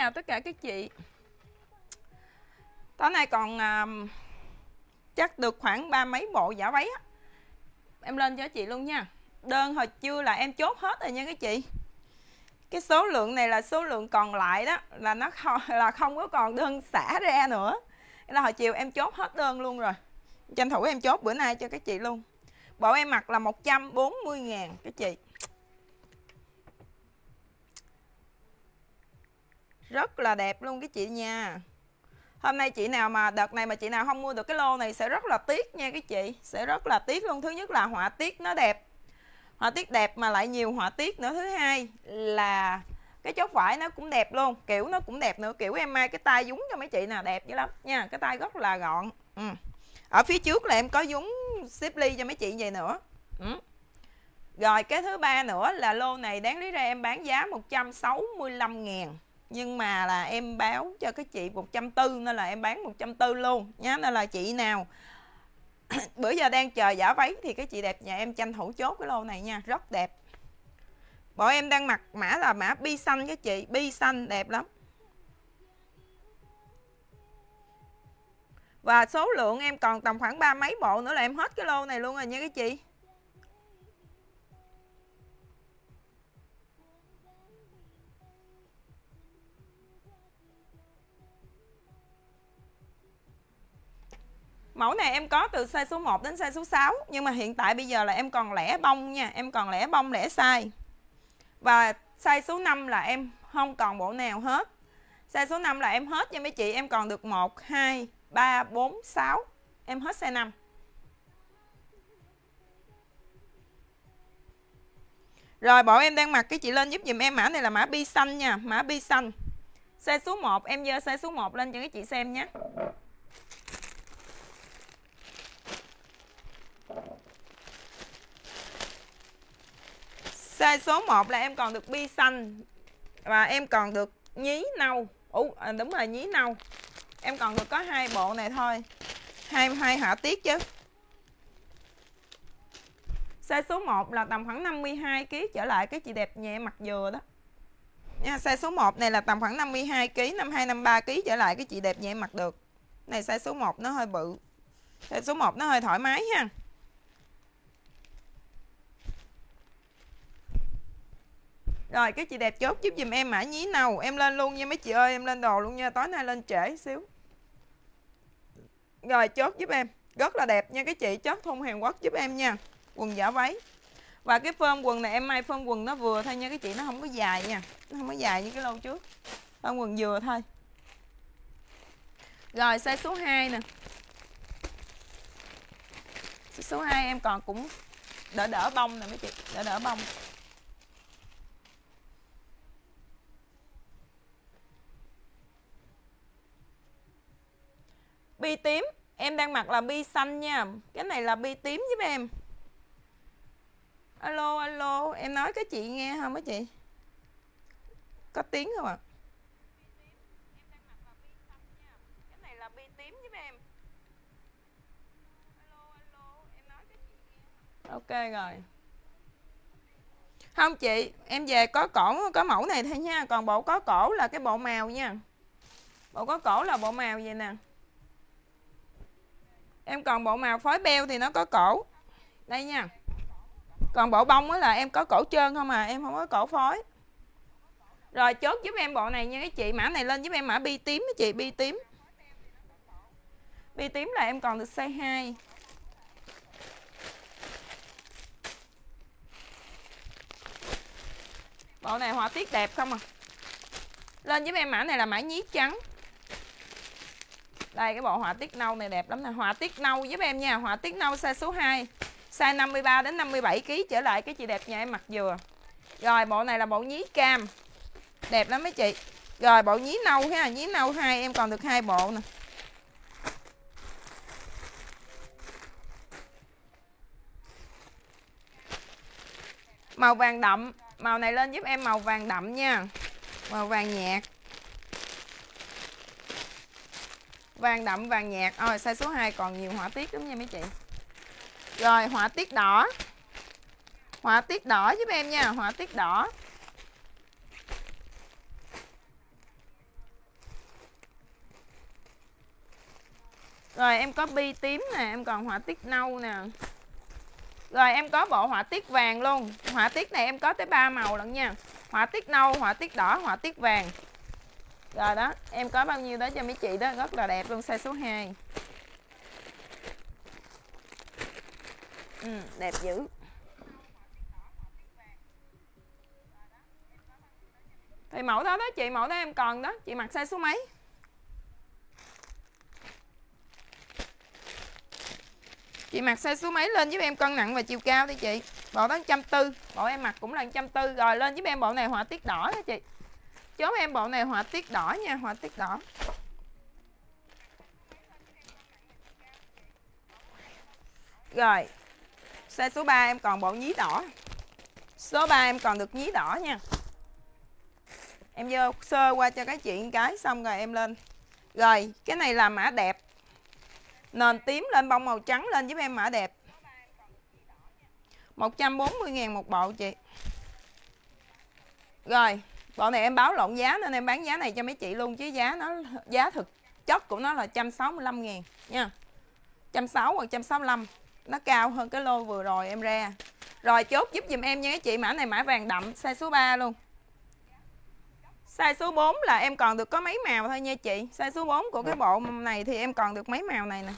Chào tất cả các chị. Tối nay còn uh, chắc được khoảng ba mấy bộ giả váy á. Em lên cho chị luôn nha. Đơn hồi chưa là em chốt hết rồi nha các chị. Cái số lượng này là số lượng còn lại đó Là nó không, là không có còn đơn xả ra nữa. Là hồi chiều em chốt hết đơn luôn rồi. Tranh thủ em chốt bữa nay cho các chị luôn. Bộ em mặc là 140 ngàn các chị. Rất là đẹp luôn cái chị nha. Hôm nay chị nào mà, đợt này mà chị nào không mua được cái lô này sẽ rất là tiếc nha cái chị. Sẽ rất là tiếc luôn. Thứ nhất là họa tiết nó đẹp. Họa tiết đẹp mà lại nhiều họa tiết nữa. Thứ hai là cái chốt vải nó cũng đẹp luôn. Kiểu nó cũng đẹp nữa. Kiểu em mai cái tay dúng cho mấy chị nào đẹp dữ lắm nha. Cái tay rất là gọn. Ừ. Ở phía trước là em có dúng xếp ly cho mấy chị vậy nữa. Ừ. Rồi cái thứ ba nữa là lô này đáng lý ra em bán giá 165 ngàn nhưng mà là em báo cho cái chị 140 nên là em bán 140 luôn. Nhá, nên là chị nào bữa giờ đang chờ giả váy thì cái chị đẹp nhà em tranh thủ chốt cái lô này nha, rất đẹp. Bộ em đang mặc mã là mã bi xanh với chị, bi xanh đẹp lắm. Và số lượng em còn tầm khoảng ba mấy bộ nữa là em hết cái lô này luôn rồi nha cái chị. Mẫu này em có từ size số 1 đến size số 6 Nhưng mà hiện tại bây giờ là em còn lẻ bông nha Em còn lẻ bông lẻ size. Và size số 5 là em không còn bộ nào hết. Size số 5 là em hết nha mấy chị Em còn được 1, 2, 3, 4, 6 Em hết size 5 Rồi bộ em đang mặc cái chị lên giúp dùm em mã này là mã bi xanh nha Mã bi xanh Size số 1 em dơ size số 1 lên cho các chị xem nhé. Size số 1 là em còn được bi xanh Và em còn được nhí nâu Ủa à, đúng rồi nhí nâu Em còn được có hai bộ này thôi hai hai họa tiết chứ Size số 1 là tầm khoảng 52 kg trở lại cái chị đẹp nhẹ mặt dừa đó. Nha, size số 1 này là tầm khoảng 52 kg, 52 53 kg trở lại cái chị đẹp nhẹ mặc được. Này size số 1 nó hơi bự. Size số 1 nó hơi thoải mái ha. Rồi, cái chị đẹp chốt giúp dùm em mã nhí nào. Em lên luôn nha, mấy chị ơi, Em lên đồ luôn nha. Tối nay lên trễ xíu. Rồi, chốt giúp em. Rất là đẹp nha, cái chị Chốt thun Hàn Quốc giúp em nha. Quần giả váy. Và cái phơm quần này, em may phơm quần nó vừa thôi nha, cái chị Nó không có dài nha. Nó không có dài như cái lâu trước. Phơm quần vừa thôi. Rồi, size số 2 nè. Số 2 em còn cũng đỡ đỡ bông nè, mấy chị. Đỡ đỡ bông. Bi tím. Em đang mặc là bi xanh nha. Cái này là bi tím giúp em. Alo alo. Em nói cái chị nghe không á chị? Có tiếng không ạ? Ok rồi. Không chị, em về có cổ, có mẫu này thôi nha. Còn bộ có cổ là cái bộ màu nha. Bộ có cổ là bộ màu vậy nè em còn bộ màu phối beo thì nó có cổ. Đây nha. Còn bộ bông là em có cổ trơn không à em không có cổ phối. Rồi chốt giúp em bộ này nha các chị mã này lên giúp em mã bi tím với chị, bi tím. Bi tím là em còn được size 2 bộ này họa tiết đẹp không à? Lên giúp em mã này là mã nhí trắng đây, cái bộ họa tiết nâu này đẹp lắm nè. Họa tiết nâu giúp em nha. Họa tiết nâu size số 2 size 53 đến 57 kg trở lại cái chị đẹp nhà em mặc vừa. Rồi, bộ này là bộ nhí cam. Đẹp lắm mấy chị. Rồi, bộ nhí nâu ha. Nhí nâu hai, em còn được hai bộ nè. Màu vàng đậm. Màu này lên giúp em màu vàng đậm nha. Màu vàng nhạt. vàng đậm vàng nhạt rồi size số 2 còn nhiều họa tiết lắm nha mấy chị rồi họa tiết đỏ họa tiết đỏ giúp em nha họa tiết đỏ Rồi em có bi tím nè, em còn họa tiết nâu nè. Rồi em có bộ họa tiết vàng luôn. Họa tiết này em có tới 3 màu lận nha. Họa tiết nâu, họa tiết đỏ, họa tiết vàng rồi đó em có bao nhiêu đó cho mấy chị đó rất là đẹp luôn size số 2 ừ, đẹp dữ. Thì mẫu đó đó chị mẫu đó em còn đó chị mặc size số mấy? Chị mặc size số mấy lên giúp em cân nặng và chiều cao đi chị. Bộ đó trăm tư bộ em mặc cũng là trăm tư rồi lên giúp em bộ này họa tiết đỏ đó chị chốt em bộ này họa tiết đỏ nha, họa tiết đỏ. Rồi size số 3 em còn bộ nhí đỏ. Số 3 em còn được nhí đỏ nha. Em vô sơ qua cho các chị cái xong rồi em lên. Rồi, cái này là mã đẹp. Nền tím lên, bông màu trắng lên giúp em mã đẹp. 140 ngàn một bộ chị. Rồi bộ này em báo lộn giá nên em bán giá này cho mấy chị luôn chứ giá nó giá thực chất của nó là 165 ngàn nha. 160 hoặc 165 nó cao hơn cái lô vừa rồi em ra. Rồi chốt giúp dùm em nha các chị mã này mã vàng đậm size số 3 luôn. Size số 4 là em còn được có mấy màu thôi nha chị. Size số 4 của cái bộ này thì em còn được mấy màu này nè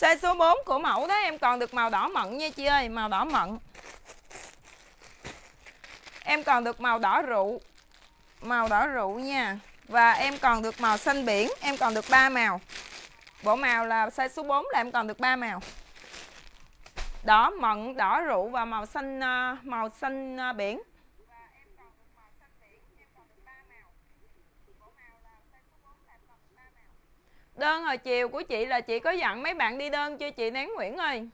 Size số 4 của mẫu đó em còn được màu đỏ mận nha chị ơi Màu đỏ mận. Em còn được màu đỏ rượu Màu đỏ rượu nha. Và em còn được màu xanh biển Em còn được 3 màu. Bộ màu là size số 4 là em còn được 3 màu. Đỏ mận, đỏ rượu và màu xanh ờ, màu xanh ờ, biển Đơn hồi chiều của chị là chị có dặn mấy bạn đi đơn chưa chị? Nén Nguyễn ơi.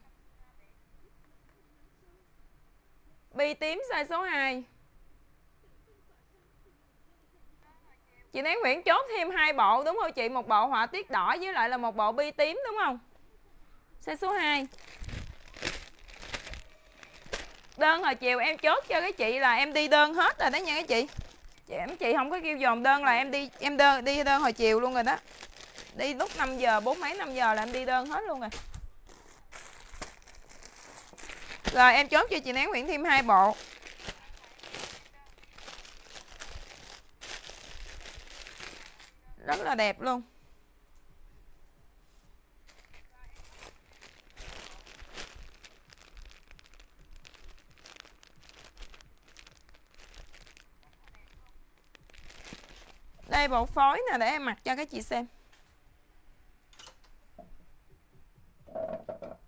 Bi tím size số 2 Chị Nén Nguyễn chốt thêm hai bộ, đúng không chị? Một bộ họa tiết đỏ với lại là một bộ bi tím, đúng không? Size số 2 Đơn hồi chiều em chốt cho cái chị là em đi đơn hết rồi đó nha các chị. Chị em chị không có kêu dồn đơn là em đi, em đơn đi đơn hồi chiều luôn rồi đó đi lúc 5 giờ, bốn mấy 5 giờ là em đi đơn hết luôn rồi. Rồi, em chốt cho chị Nén Nguyễn thêm hai bộ. Rất là đẹp luôn. Đây, bộ phối nè, để em mặc cho các chị xem. Thank you.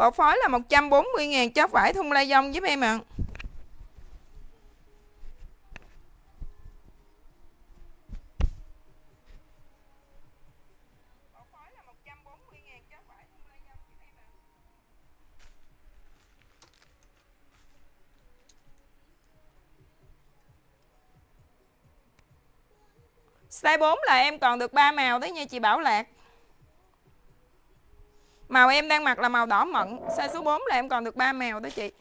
Bộ phối là 140 ngàn cho vải thun lai dông giúp em ạ. À. Size 4 là em còn được 3 màu đấy nha chị Bảo Lạc Màu em đang mặc là màu đỏ mận. Size số 4 là em còn được 3 màu đó chị.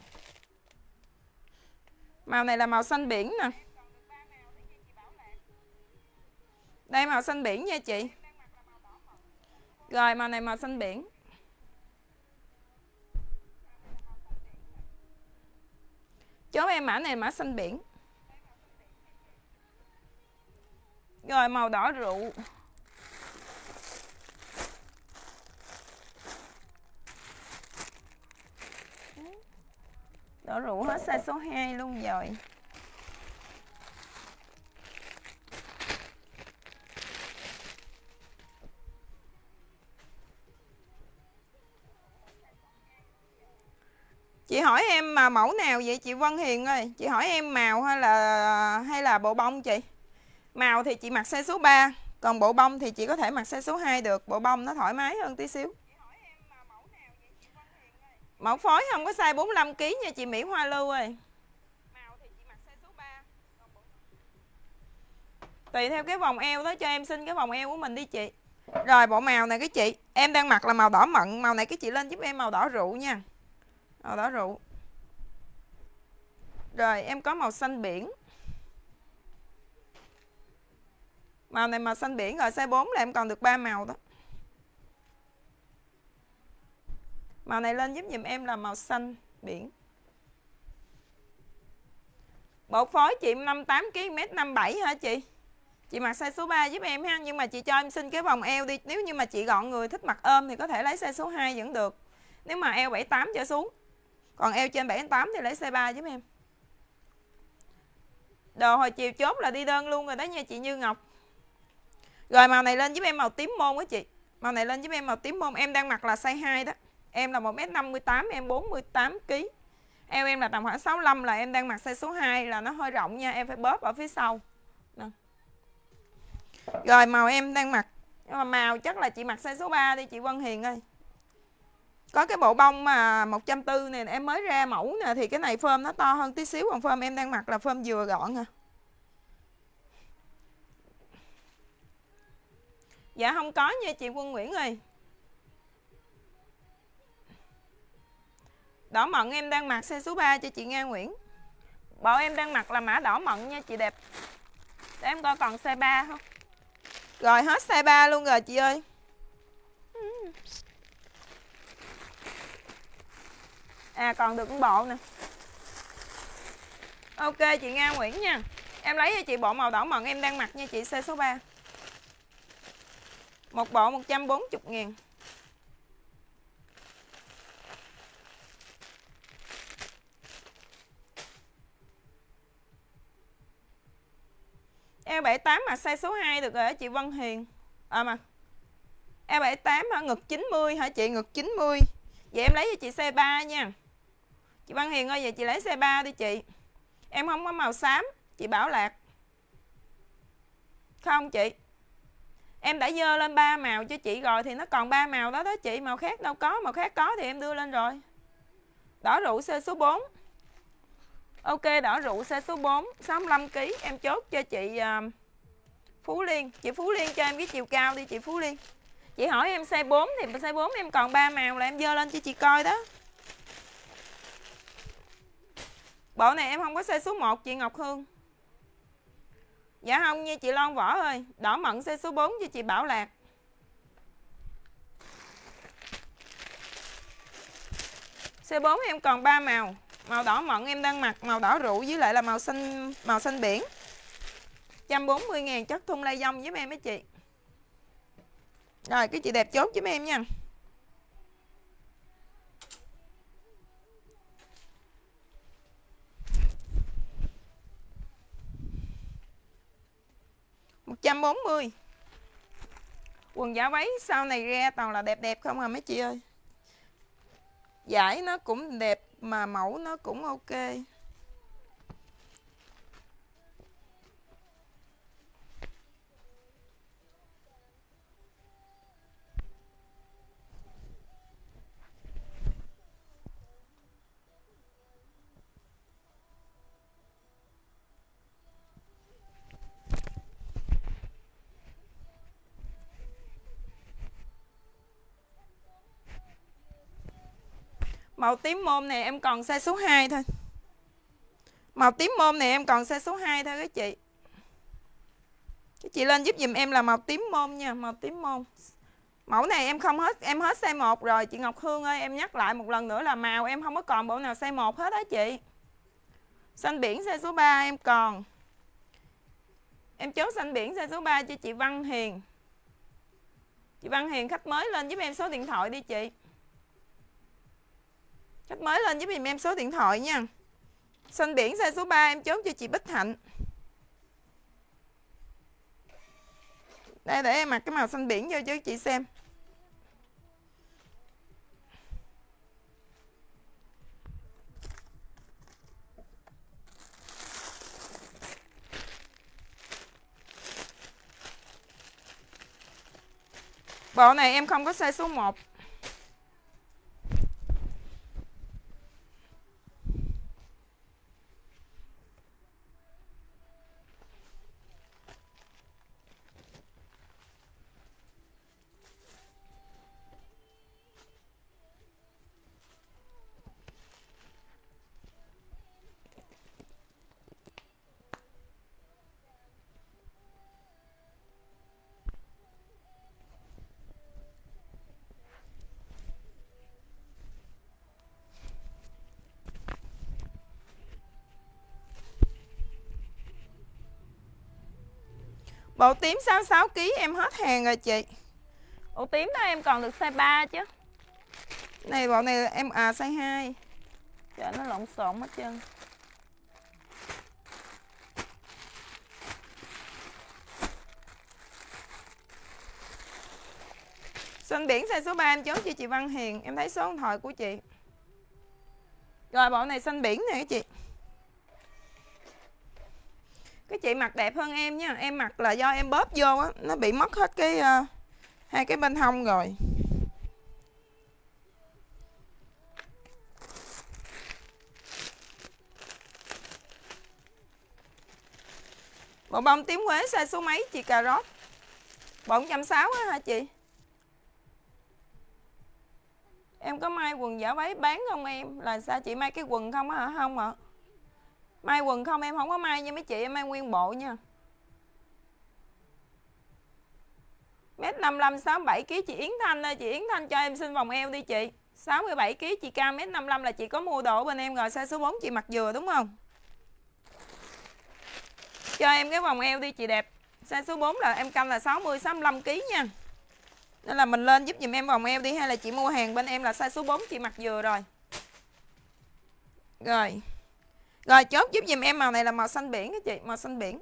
Màu này là màu xanh biển nè. Đây, màu xanh biển nha chị. Rồi, màu này màu xanh biển. Chốt em mã này mã xanh biển. Rồi, màu đỏ rượu. Đổ rượu hết size số 2 luôn rồi. Chị hỏi em mà mẫu nào vậy chị Vân Hiền ơi? Chị hỏi em màu hay là hay là bộ bông chị? Màu thì chị mặc size số 3 Còn bộ bông thì chị có thể mặc size số 2 được. Bộ bông nó thoải mái hơn tí xíu. Mẫu phối không có size 45kg nha chị Mỹ Hoa Lưu ơi. Tùy theo cái vòng eo đó cho em xin cái vòng eo của mình đi chị. Rồi bộ màu này cái chị Em đang mặc là màu đỏ mận. Màu này cái chị lên giúp em màu đỏ rượu nha. Màu đỏ rượu. Rồi em có màu xanh biển. Màu này màu xanh biển rồi size 4 là em còn được 3 màu đó Màu này lên giúp dùm em là màu xanh biển. Bộ phối chị 58 kg 1m57 hả chị? Chị mặc size số 3 giúp em ha, Nhưng mà chị cho em xin cái vòng eo đi. Nếu như mà chị gọn người, thích mặc ôm Thì có thể lấy size số 2 vẫn được. Nếu mà eo 78 trở xuống. Còn eo trên 78 thì lấy size 3 giúp em. Đồ hồi chiều chốt là đi đơn luôn rồi đó nha chị Như Ngọc. Rồi màu này lên giúp em màu tím môn á chị. Màu này lên giúp em màu tím môn. Em đang mặc là size 2 đó. Em là 1m58 Em 48kg Eo em là tầm khoảng 65 là em đang mặc size số 2 Là nó hơi rộng nha, Em phải bóp ở phía sau. Nè. Rồi, màu em đang mặc. Nhưng mà màu chắc là chị mặc size số 3 đi, chị Vân Hiền ơi. Có cái bộ bông mà 140 này em mới ra mẫu nè, Thì cái này phơm nó to hơn tí xíu, Còn phơm em đang mặc là phơm vừa gọn à. Dạ không có nha chị Quân Nguyễn ơi. Đỏ mận em đang mặc size số 3 cho chị Nga Nguyễn. Bộ em đang mặc là mã đỏ mận nha chị đẹp. Để em coi còn size 3 không? Rồi hết size 3 luôn rồi chị ơi. À còn được một bộ nè. Ok, chị Nga Nguyễn nha. Em lấy cho chị bộ màu đỏ mận em đang mặc nha chị size số 3 Một bộ 140 ngàn. Eo78 mà size số 2 được rồi đó chị Vân Hiền. À mà. Eo78 hả? Ngực 90 hả chị? Ngực 90 Vậy em lấy cho chị size 3 nha. Chị Vân Hiền ơi, vậy chị lấy size 3 đi chị. Em không có màu xám, Chị Bảo Lạc. Không chị. Em đã dơ lên ba màu cho chị rồi Thì nó còn ba màu đó đó chị. Màu khác đâu có, Màu khác có thì em đưa lên rồi. Đỏ rượu size số 4 Ok đỏ rượu xe số 4 65kg Em chốt cho chị uh, Phú Liên. Chị Phú Liên cho em cái chiều cao đi chị Phú Liên. Chị hỏi em size 4 thì size 4 em còn 3 màu là em dơ lên cho chị coi đó. Bộ này em không có size số 1 chị Ngọc Hương. Dạ không nha chị Lon Võ ơi. Đỏ mận size số 4 cho chị Bảo Lạc. C4 em còn 3 màu. Màu đỏ mận em đang mặc, màu đỏ rượu với lại là màu xanh màu xanh biển. 140 ngàn chất thun lay dông giúp em mấy chị. Rồi, cái chị đẹp chốt giúp em nha. Một trăm bốn mươi. Quần giả váy sau này ra toàn là đẹp đẹp không à mấy chị ơi? Giải nó cũng đẹp mà mẫu nó cũng ok. Màu tím môn này em còn size số 2 thôi. Màu tím môn này em còn size số 2 thôi các chị. Các chị lên giúp dùm em là màu tím môn nha, Màu tím môn. Mẫu này em không hết, em hết size 1 rồi, chị Ngọc Hương ơi, em nhắc lại một lần nữa là màu em không có còn bộ nào size 1 hết á chị. Xanh biển size số 3 em còn. Em chốt xanh biển size số 3 cho chị Văn Hiền. Chị Văn Hiền khách mới lên giúp em số điện thoại đi chị. Khách mới lên giúp em số điện thoại nha. Xanh biển size số 3 em chốt cho chị Bích Hạnh. Đây, để em mặc cái màu xanh biển vô cho chị xem. Bộ này em không có size số 1 Bộ tím 66kg em hết hàng rồi chị. Bộ tím đó em còn được size 3 chứ. Này bộ này em à size 2 Trời nó lộn xộn hết trơn. Xanh biển size số 3 em chốt cho chị Văn Hiền. Em thấy số điện thoại của chị. Rồi bộ này xanh biển nè chị cái chị mặc đẹp hơn em nha. Em mặc là do em bóp vô á nó bị mất hết cái uh, hai cái bên hông rồi. Bộ bông tím quế size số mấy chị cà rốt? bộ 160 á hả chị? Em có may quần giả váy bán không em? Là sao chị may cái quần không á hả? Không ạ à? May quần không, em không có may nha mấy chị, Em may nguyên bộ nha. Mét 55 67 kg chị Yến Thanh ơi, Chị Yến Thanh cho em xin vòng eo đi chị. 67 kg chị cao mét 55 là chị có mua đồ bên em rồi, Size số 4 chị mặc vừa đúng không? Cho em cái vòng eo đi chị đẹp. Size số 4 là em canh là 60 65 kg nha. Nên là mình lên giúp dùm em vòng eo đi, Hay là chị mua hàng bên em là size số 4 chị mặc vừa rồi. Rồi rồi chốt giúp dùm em màu này là màu xanh biển các chị, màu xanh biển.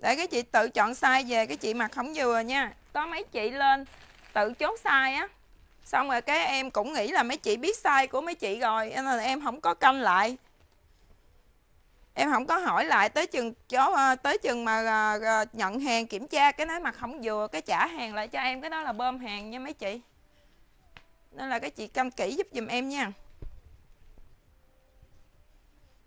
Để cái chị tự chọn size về cái chị mặc không vừa nha. Có mấy chị lên tự chốt size á. Xong rồi cái em cũng nghĩ là mấy chị biết size của mấy chị rồi nên là em không có canh lại. Em không có hỏi lại tới chừng chó ờ, tới chừng mà ờ, ờ, nhận hàng kiểm tra cái nói mặt không vừa cái trả hàng lại cho em cái đó là bơm hàng nha mấy chị nên là các chị canh kỹ giúp dùm em nha.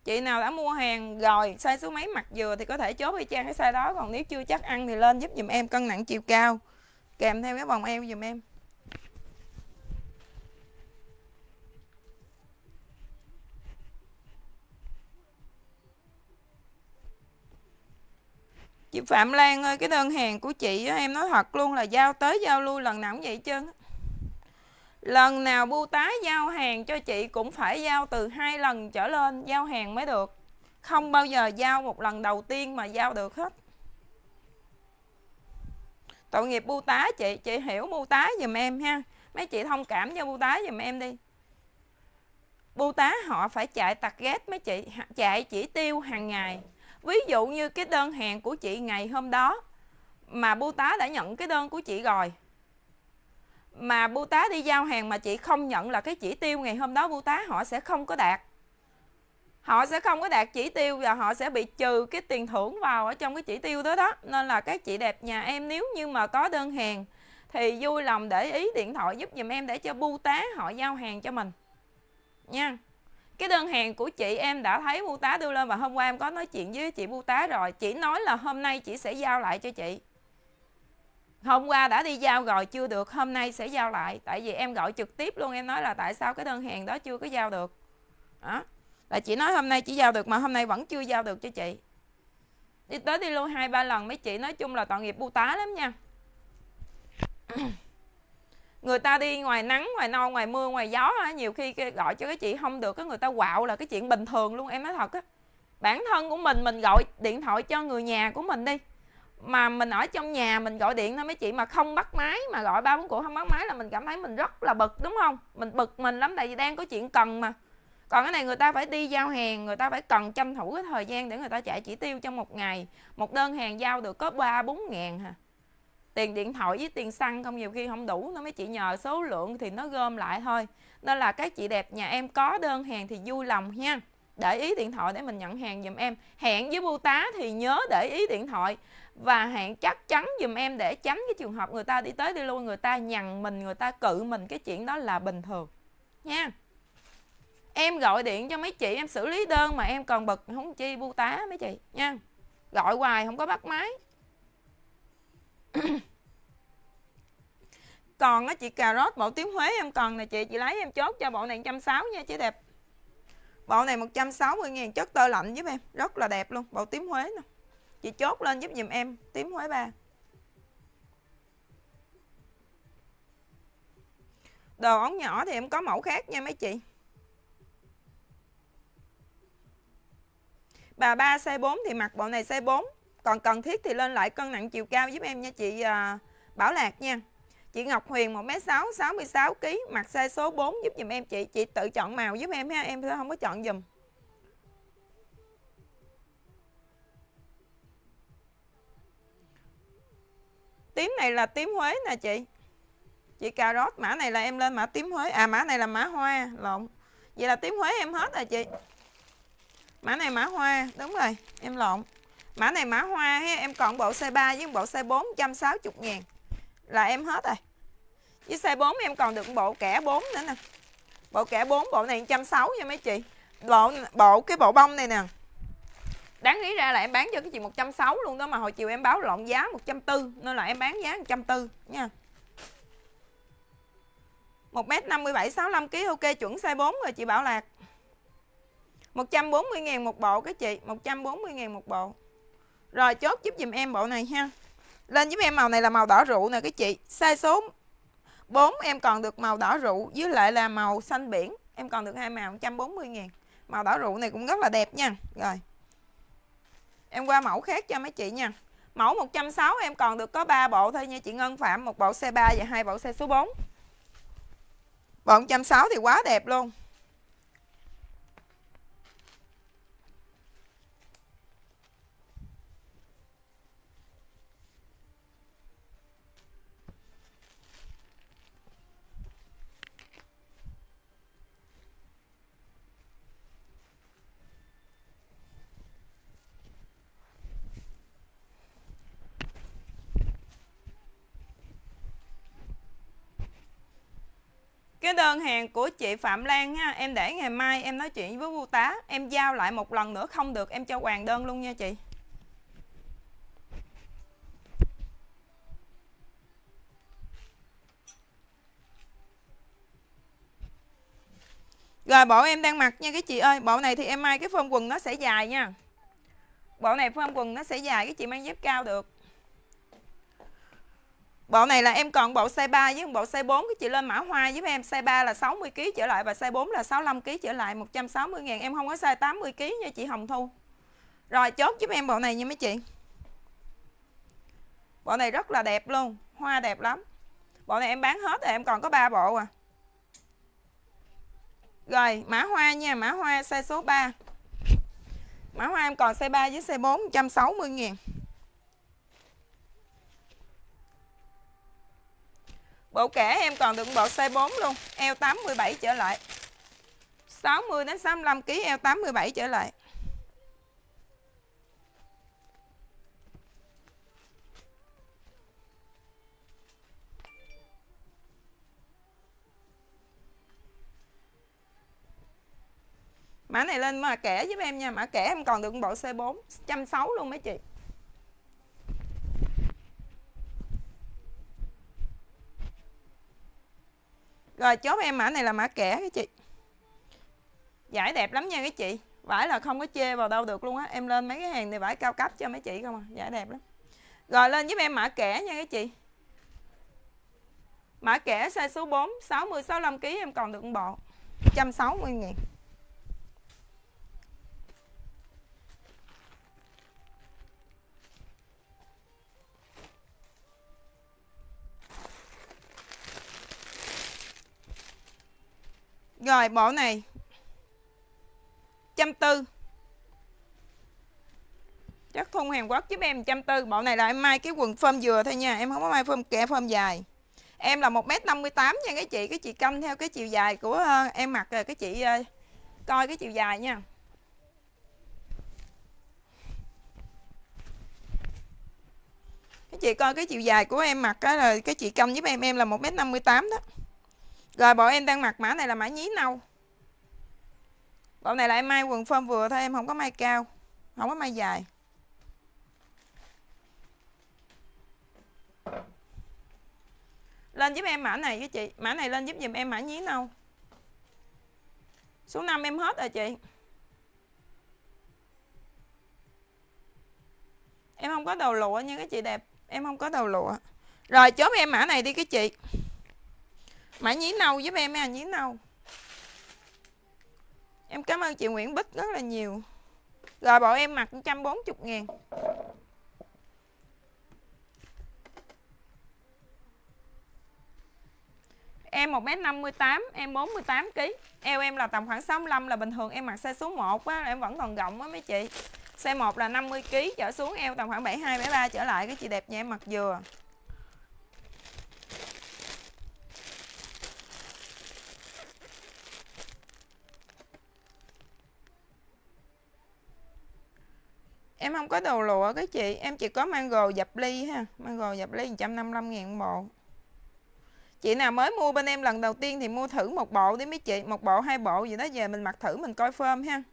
Chị nào đã mua hàng rồi, size số mấy mặt vừa thì có thể chốt y chang cái size đó, còn nếu chưa chắc ăn thì lên giúp dùm em, cân nặng chiều cao. Kèm theo cái vòng eo dùm em. Chị Phạm Lan ơi, cái đơn hàng của chị em nói thật luôn là giao tới giao lui lần nào cũng vậy chứ Lần nào bưu tá giao hàng cho chị cũng phải giao từ hai lần trở lên giao hàng mới được. Không bao giờ giao một lần đầu tiên mà giao được hết. Tội nghiệp bưu tá chị, chị hiểu bưu tá giùm em ha. Mấy chị thông cảm cho bưu tá giùm em đi. Bưu tá họ phải chạy tặc ghét mấy chị, chạy chỉ tiêu hàng ngày. Ví dụ như cái đơn hàng của chị ngày hôm đó mà bưu tá đã nhận cái đơn của chị rồi mà bưu tá đi giao hàng mà chị không nhận là cái chỉ tiêu ngày hôm đó bưu tá họ sẽ không có đạt. Họ sẽ không có đạt chỉ tiêu và họ sẽ bị trừ cái tiền thưởng vào ở trong cái chỉ tiêu đó đó. Nên là các chị đẹp nhà em nếu như mà có đơn hàng thì vui lòng để ý điện thoại giúp dùm em để cho bưu tá họ giao hàng cho mình. Nha. Cái đơn hàng của chị em đã thấy bưu tá đưa lên và hôm qua em có nói chuyện với chị bưu tá rồi. Chị nói là hôm nay chị sẽ giao lại cho chị hôm qua đã đi giao rồi, chưa được, hôm nay sẽ giao lại. Tại vì em gọi trực tiếp luôn, em nói là tại sao cái đơn hàng đó chưa có giao được. Đó. Là chị nói hôm nay chỉ giao được mà hôm nay vẫn chưa giao được cho chị. Đi tới đi luôn hai, ba lần mấy chị nói chung là tội nghiệp bu tá lắm nha. Người ta đi ngoài nắng, ngoài nâu, ngoài mưa, ngoài gió nhiều khi gọi cho cái chị không được cái người ta quạo là cái chuyện bình thường luôn, em nói thật á. Bản thân của mình mình gọi điện thoại cho người nhà của mình đi mà mình ở trong nhà mình gọi điện thôi, mấy chị mà không bắt máy, mà gọi ba bốn cuộc không bắt máy là mình cảm thấy mình rất là bực, đúng không? Mình bực mình lắm, tại vì đang có chuyện cần mà. Còn cái này người ta phải đi giao hàng, người ta phải cần tranh thủ cái thời gian để người ta chạy chỉ tiêu trong một ngày. Một đơn hàng giao được có ba, bốn ngàn hả tiền điện thoại với tiền xăng không, nhiều khi không đủ nó mấy chị nhờ số lượng thì nó gom lại thôi. Nên là các chị đẹp nhà em có đơn hàng thì vui lòng nha. Để ý điện thoại để mình nhận hàng giùm em. Hẹn với bưu tá thì nhớ để ý điện thoại và hạn chắc chắn giùm em để tránh cái trường hợp người ta đi tới đi lui, người ta nhằn mình, người ta cự mình, cái chuyện đó là bình thường. Nha. Em gọi điện cho mấy chị, em xử lý đơn mà em còn bực không chi bu tá mấy chị, nha. Gọi hoài không có bắt máy. Còn á, chị cà rốt bộ tiếng Huế em còn nè chị chị lấy em chốt cho bộ này 160 nha chị đẹp. Bộ này 160 ngàn chất tơ lạnh giúp em, rất là đẹp luôn bộ tím Huế nè chị chốt lên giúp dùm em, tím Huế 3 đồ ống nhỏ thì em có mẫu khác nha mấy chị. Bà 3 size 4 thì mặc bộ này size 4 còn cần thiết thì lên lại cân nặng chiều cao giúp em nha chị à, Bảo Lạc nha. Chị Ngọc Huyền 1m6 66kg mặc size số 4 giúp dùm em chị. Chị tự chọn màu giúp em ha, em sẽ không có chọn dùm tím này là tím Huế nè chị. Chị cà rốt mã này là em lên mã tím Huế à mã này là mã hoa, lộn. Vậy là tím Huế em hết rồi chị. Mã này mã hoa, đúng rồi, em lộn. Mã này mã hoa ha, em còn bộ size 3 với bộ size 4 160 ngàn. Là em hết rồi. Với size 4 em còn được bộ kẻ 4 nữa nè. Bộ kẻ 4 bộ này 160 nha mấy chị. Bộ bộ, cái bộ bông này nè đáng lý ra là em bán cho cái chị 160 luôn đó, mà hồi chiều em báo lộn giá 140 nên là em bán giá 140 nha. 1m57 65 kg ok, chuẩn size 4 rồi chị Bảo Lạc. 140 ngàn một bộ các chị 140 ngàn một bộ. Rồi, chốt giúp dùm em bộ này ha. Lên giúp em màu này là màu đỏ rượu nè các chị. Size số 4 em còn được màu đỏ rượu, Với lại là màu xanh biển. Em còn được hai màu 140 ngàn. Màu đỏ rượu này cũng rất là đẹp nha. Rồi. Em qua mẫu khác cho mấy chị nha. Mẫu 160 em còn được có 3 bộ thôi nha. Chị Ngân Phạm, Một bộ xe 3 và hai bộ xe số 4 Bộ 160 thì quá đẹp luôn. Cái đơn hàng của chị Phạm Lan ha. Em để ngày mai em nói chuyện với bưu tá. Em giao lại một lần nữa, không được em cho hoàn đơn luôn nha chị. Rồi, bộ em đang mặc nha cái chị ơi. Bộ này thì em mai cái phơm quần nó sẽ dài nha. Bộ này phơm quần nó sẽ dài, Cái chị mang dép cao được. Bộ này là em còn bộ size 3 với bộ size 4 cái chị lên mã hoa giúp em size 3 là 60 kg trở lại và size 4 là 65 kg trở lại 160 000 em không có size 80 kg nha chị Hồng Thu. Rồi chốt giúp em bộ này nha mấy chị. Bộ này rất là đẹp luôn, hoa đẹp lắm. Bộ này em bán hết rồi em còn có 3 bộ à. Rồi, mã hoa nha, mã hoa size số 3. Mã hoa em còn size 3 với size 4 160 000 Bộ kẻ em còn đựng bộ size 4 luôn, Eo 87 trở lại. 60 đến 65 kg eo 87 trở lại. Mã này lên mà kẻ giúp em nha, Mã kẻ em còn được bộ C4 160 luôn mấy chị. Rồi, chốt em mã này là mã kẻ các chị. Giải đẹp lắm nha các chị. Vải là không có chê vào đâu được luôn á. Em lên mấy cái hàng này vải cao cấp cho mấy chị không à. Giải đẹp lắm. Rồi, lên giúp em mã kẻ nha các chị. Mã kẻ size số 4 60 65 kg em còn được một bộ. 160 ngàn. Rồi, bộ này. Trăm tư. Chắc thun Hàn Quốc giúp em trăm tư. Bộ này là em may cái quần phơm dừa thôi nha. Em không có may phơm kẻ phơm dài. Em là 1m58 nha, cái chị. Cái chị canh theo cái chiều dài của ờ, em mặc rồi. Cái chị ờ, coi cái chiều dài nha. Cái chị coi cái chiều dài của em mặc á, rồi cái chị canh giúp em. Em là 1m58 đó rồi bộ em đang mặc mã này là mã nhí nâu. Bộ này là em may quần phơm vừa thôi, em không có may cao, không có may dài. Lên giúp em mã này với chị, Mã này lên giúp dùm em mã nhí nâu. Số 5 em hết rồi chị. Em không có đầu lụa nha các chị đẹp, Em không có đầu lụa. Rồi chốt em mã này đi cái chị. Mã nhí nâu giúp em nha nhí nâu. Em cảm ơn chị Nguyễn Bích rất là nhiều. Rồi bộ em mặc 140 ngàn. Em 1m58, em 48kg Eo em là tầm khoảng 65 là bình thường Em mặc size số 1 á, em vẫn còn rộng á mấy chị. Size 1 là 50kg trở xuống eo tầm khoảng 72, 73 trở lại Cái chị đẹp nha em mặc vừa Em không có đồ lụa, cái chị, Em chỉ có mango dập ly ha. Mango dập ly 155 ngàn bộ. Chị nào mới mua bên em lần đầu tiên thì mua thử một bộ đi mấy chị, Một bộ, hai bộ gì đó, về mình mặc thử, mình coi phơm ha.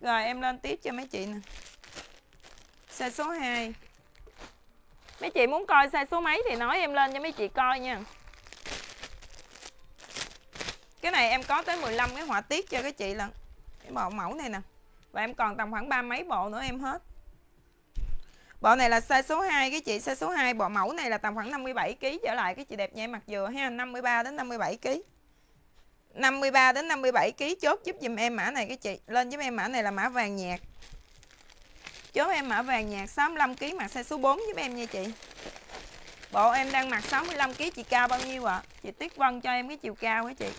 Rồi, em lên tiếp cho mấy chị nè. Size số 2 Mấy chị muốn coi size số mấy thì nói em lên cho mấy chị coi nha. Cái này em có tới 15 cái họa tiết cho các chị lần cái bộ mẫu này nè. Và em còn tầm khoảng ba mấy bộ nữa em hết. Bộ này là size số 2 cái chị, size số 2 bộ mẫu này là tầm khoảng 57 kg trở lại. Cái chị đẹp nha em mặc vừa ha, 53 đến 57 kg. 53 đến 57 kg chốt giúp dùm em mã này cái chị. Lên giúp em mã này là mã vàng nhạt. Chốt em mã vàng nhạt 65 kg mặc size số 4 giúp em nha chị. Bộ em đang mặc 65 kg chị cao bao nhiêu ạ? À? Chị Tuyết Vân cho em cái chiều cao hả chị?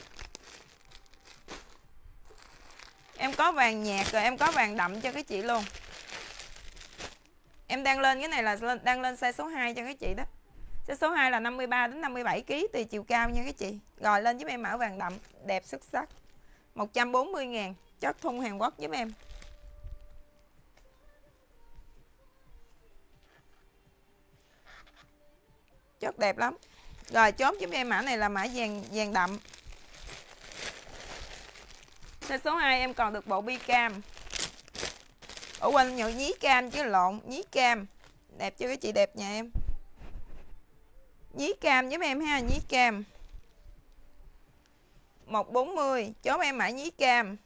em có vàng nhạt rồi, em có vàng đậm cho cái chị luôn em đang lên cái này là lên, đang lên size số 2 cho cái chị đó size số 2 là 53 đến 57 kg tùy chiều cao nha các chị rồi lên giúp em mã vàng đậm, đẹp xuất sắc 140 ngàn chất thun Hàn Quốc giúp em chất đẹp lắm. Rồi, chốt giúp em mã này là mã vàng vàng đậm. Size số 2 em còn được bộ bi cam. Ủa, quên nhậu nhí cam chứ, lộn, Nhí cam. Đẹp chưa cái chị đẹp nhà em? Nhí cam giúp em ha, Nhí cam. 140 Chốt em mã nhí cam.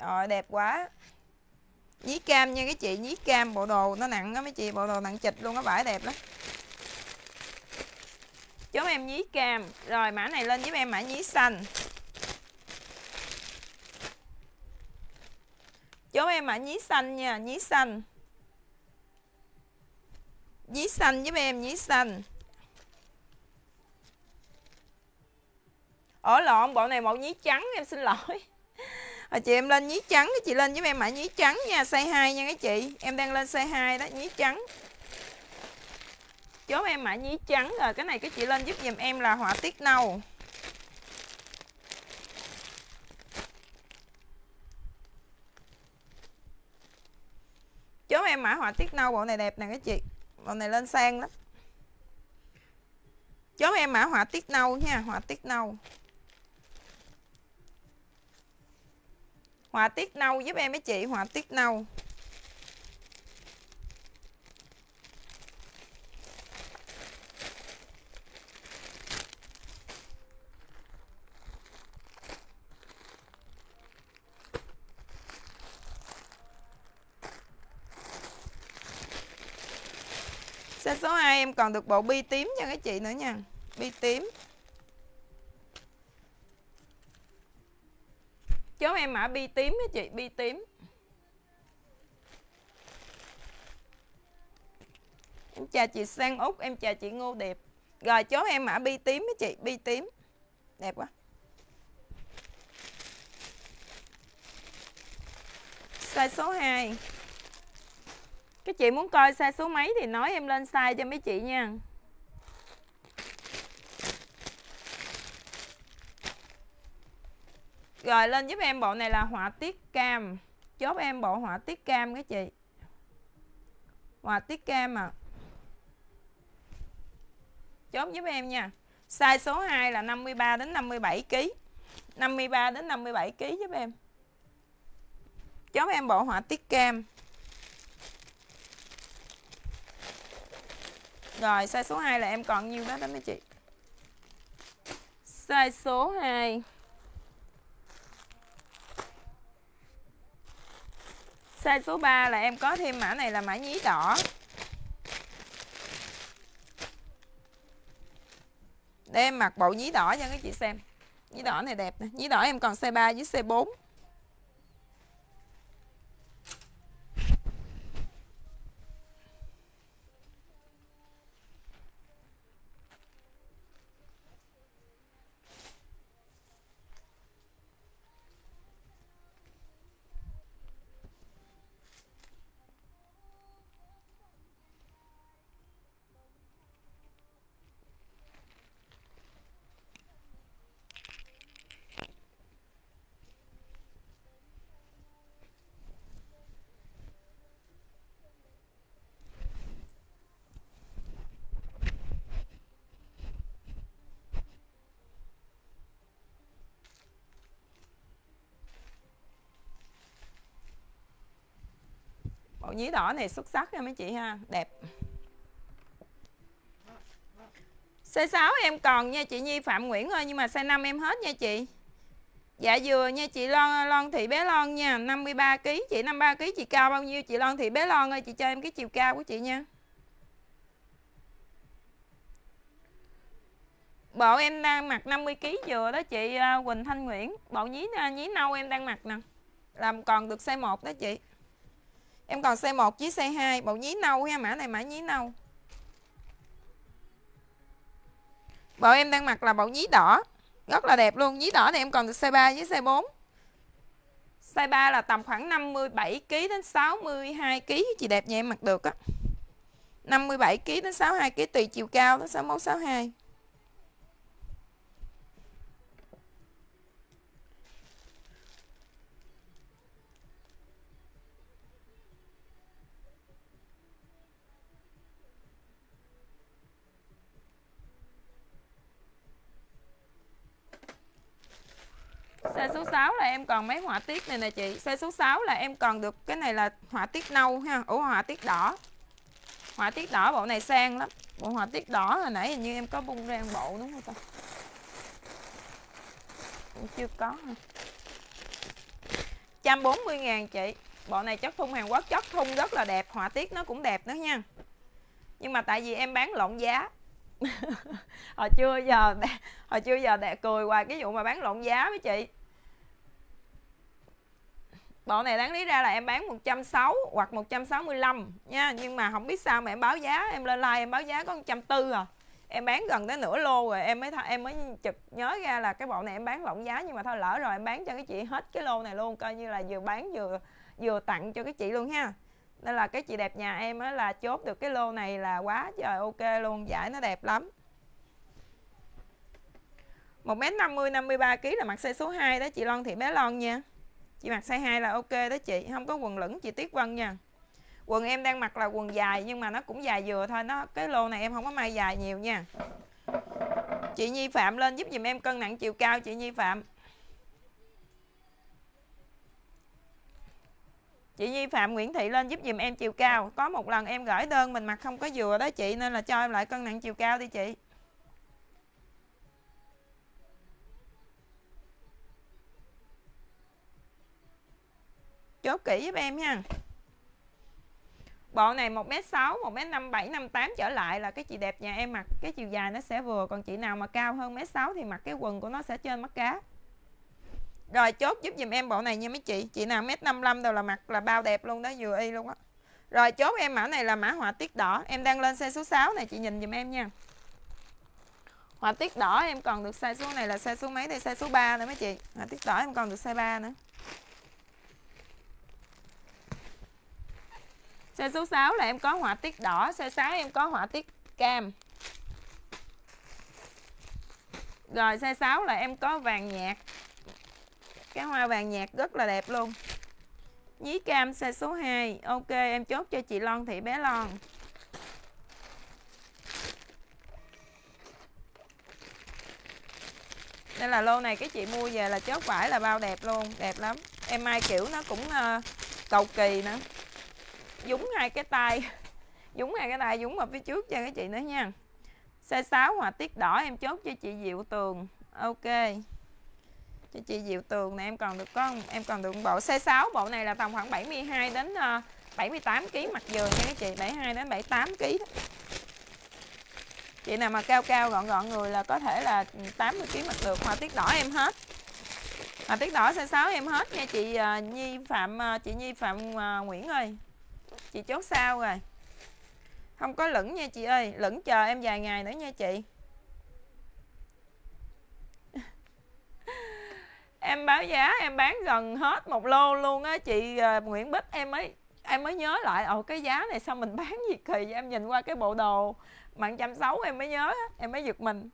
Rồi, đẹp quá. Nhí cam nha cái chị, Nhí cam, bộ đồ nó nặng đó mấy chị, Bộ đồ nặng chịch luôn á, vải đẹp lắm giúp em nhí cam Rồi mã này lên giúp em mã nhí xanh giúp em mã nhí xanh nha, nhí xanh. Nhí xanh giúp em, nhí xanh. Ở lộn, bộ này màu nhí trắng, em xin lỗi. à, chị em lên nhí trắng, chị lên giúp em mã nhí trắng nha, size 2 nha các chị. Em đang lên size 2 đó, nhí trắng. Chốt em mã nhí trắng rồi, cái này cái chị lên giúp giùm em là họa tiết nâu. Chốt em mã họa tiết nâu bộ này đẹp nè các chị. Bộ này lên sang lắm. Chốt em mã họa tiết nâu nha Họa tiết nâu. Họa tiết nâu giúp em mấy chị họa tiết nâu. Size số 2 em còn được bộ bi tím cho các chị nữa nha. Bi tím. Chốt em mã bi tím các chị, Bi tím. Em chào chị Sang Úc, Em chào chị Ngô Đẹp Rồi, chốt em mã bi tím các chị, Bi tím. Đẹp quá. Size số 2 các chị muốn coi size số mấy thì nói em lên size cho mấy chị nha. Rồi, lên giúp em bộ này là họa tiết cam. Chốt em bộ họa tiết cam các chị. Họa tiết cam à Chốt giúp em nha. Size số 2 là 53 đến 57 kg 53 đến 57 kg giúp em. Chốt em bộ họa tiết cam. Rồi, size số 2 là em còn nhiêu đó đó mấy chị? Size số 2 Size số 3 là em có thêm mã này là mã nhí đỏ. Để em mặc bộ nhí đỏ cho các chị xem. Nhí đỏ này đẹp nè. Nhí đỏ em còn size 3 với size 4 Bộ đỏ này xuất sắc nha mấy chị ha, Đẹp. Size 6 em còn nha chị Nhi, Phạm Nguyễn ơi, Nhưng mà size 5 em hết nha chị. Dạ dừa nha chị Lon Lon Thị Bé Lon nha 53kg Chị 53kg chị cao bao nhiêu? Chị Lon Thị Bé Lon ơi, Chị cho em cái chiều cao của chị nha. Bộ em đang mặc 50kg dừa đó chị à, Quỳnh Thanh Nguyễn. Bộ nhí à, nhí nâu em đang mặc nè. Làm còn được size 1 đó chị. Em còn size 1 với size 2 Bộ nhí nâu ha Mã này mã nhí nâu. Bộ em đang mặc là bộ nhí đỏ Rất là đẹp luôn. Nhí đỏ này em còn được size 3 với size 4 Size 3 là tầm khoảng 57kg đến 62kg Chị đẹp nhà em mặc được á. 57kg đến 62kg Tùy chiều cao đến 61, 62 Size số 6 là em còn mấy họa tiết này nè chị. Size số 6 là em còn được, cái này là họa tiết nâu ha. Ủa, họa tiết đỏ. Họa tiết đỏ bộ này sang lắm. Bộ họa tiết đỏ hồi nãy hình như em có bung ra bộ đúng không ta? Chưa có ha. 140 ngàn chị. Bộ này chất thun Hàn Quốc, chất thun rất là đẹp. Họa tiết nó cũng đẹp nữa nha. Nhưng mà tại vì em bán lộn giá. hồi chưa giờ hồi chưa giờ đẹp cười hoài, cái vụ mà bán lộn giá với chị. Bộ này đáng lý ra là em bán 160 hoặc 165 nha, nhưng mà không biết sao mà em báo giá, em lên like em báo giá có 140 à. Em bán gần tới nửa lô rồi, em mới th- em mới chực nhớ ra là cái bộ này em bán lộn giá nhưng mà thôi lỡ rồi, em bán cho cái chị hết cái lô này luôn, coi như là vừa bán vừa vừa tặng cho cái chị luôn ha nên là cái chị đẹp nhà em á là chốt được cái lô này là quá trời ok luôn, giải nó đẹp lắm. 1m50 53 kg là mặc size số 2 đó chị Lon Thị bé Lon nha. Chị mặc size 2 là ok đó chị, không có quần lửng, chị Tuyết Vân nha. Quần em đang mặc là quần dài nhưng mà nó cũng dài vừa thôi, nó, cái lô này em không có may dài nhiều nha. Chị Nhi Phạm lên giúp dùm em cân nặng chiều cao, chị Nhi Phạm. Chị Nhi Phạm Nguyễn Thị lên giúp dùm em chiều cao. Có một lần em gửi đơn mình mặc không có vừa đó chị Nên là cho em lại cân nặng chiều cao đi chị. Chốt kỹ giúp em nha. Bộ này 1m6, 1m57, 58 trở lại là cái chị đẹp nhà em mặc. Cái chiều dài nó sẽ vừa Còn chị nào mà cao hơn 1m6 thì mặc cái quần của nó sẽ trên mắt cá. Rồi chốt giúp dùm em bộ này nha mấy chị. Chị nào mét 55 đâu là mặt là bao đẹp luôn đó vừa y luôn á. Rồi chốt em mã này là mã họa tiết đỏ. Em đang lên size số 6 này chị nhìn dùm em nha. Họa tiết đỏ em còn được size số này là size số mấy đây? Size số 3 nữa mấy chị. Họa tiết đỏ em còn được size 3 nữa. Size số 6 là em có họa tiết đỏ, size 6 em có họa tiết cam. Rồi size 6 là em có vàng nhạt. Cái hoa vàng nhạt rất là đẹp luôn. Nhí cam size số 2. Ok, em chốt cho chị Lon Thị bé Lon. Đây là lô này cái chị mua về là chốt vải là bao đẹp luôn, đẹp lắm. Em mai kiểu nó cũng uh, cầu kỳ nữa dúng hai cái tay dúng hai cái tay dúng vào phía trước cho các chị nữa nha size 6 họa tiết đỏ em chốt cho chị Diệu Tường ok cho chị Diệu Tường này em còn được có, em còn được bộ c6 bộ này là tầm khoảng 72 đến ờ, 78 kg mặt giường nha các chị 72 đến 78 kg đó. chị nào mà cao cao, gọn gọn người là có thể là 80 kg mặt được hoa tiết đỏ em hết. Hoa tiết đỏ c6 em hết nha chị ờ, Nhi Phạm ờ, chị Nhi Phạm Nguyễn ơi. Chị chốt sao rồi? Không có lửng nha chị ơi, lửng chờ em vài ngày nữa nha chị. em báo giá em bán gần hết một lô luôn á. Chị uh, Nguyễn Bích em mới em mới nhớ lại ồ cái giá này sao mình bán gì kỳ em nhìn qua cái bộ đồ bạn trăm sáu em mới nhớ em mới giật mình.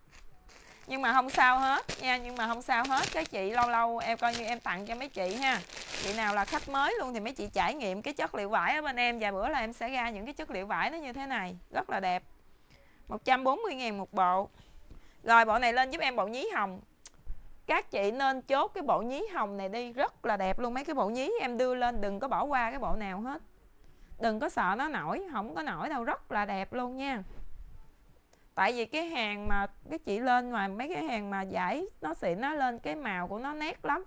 Nhưng mà không sao hết nha nhưng mà không sao hết. Cái chị lâu lâu em coi như em tặng cho mấy chị ha. Chị nào là khách mới luôn thì mấy chị trải nghiệm cái chất liệu vải ở bên em. Vài bữa là em sẽ ra những cái chất liệu vải nó như thế này rất là đẹp. 140 ngàn một bộ. Rồi bộ này lên giúp em bộ nhí hồng các chị nên chốt cái bộ nhí hồng này đi, rất là đẹp luôn. Mấy cái bộ nhí em đưa lên, đừng có bỏ qua cái bộ nào hết. Đừng có sợ nó nổi, không có nổi đâu, rất là đẹp luôn nha. Tại vì cái hàng mà cái chị lên mà, mấy cái hàng mà giải, nó xịn nó lên cái màu của nó nét lắm.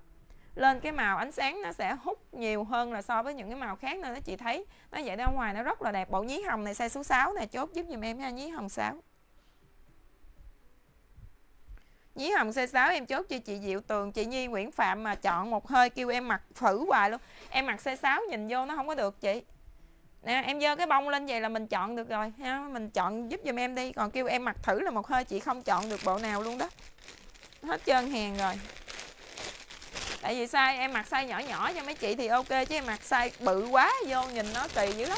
Lên cái màu ánh sáng nó sẽ hút nhiều hơn là so với những cái màu khác nên nó, chị thấy nó vậy ra ngoài nó rất là đẹp. Bộ nhí hồng này size số 6 này chốt giúp giùm em nha nhí hồng 6 nhí hồng size 6 em chốt cho chị Diệu Tường, chị Nhi Nguyễn Phạm mà chọn một hơi kêu em mặc thử hoài luôn. Em mặc size 6 nhìn vô nó không có được chị. Nè, em dơ cái bông lên vậy là mình chọn được rồi, ha? Mình chọn giúp giùm em đi, còn kêu em mặc thử là một hơi chị không chọn được bộ nào luôn đó. Hết trơn hàng rồi. Tại vì size em mặc size nhỏ nhỏ cho mấy chị thì ok, chứ em mặc size bự quá, vô nhìn nó kỳ dữ lắm.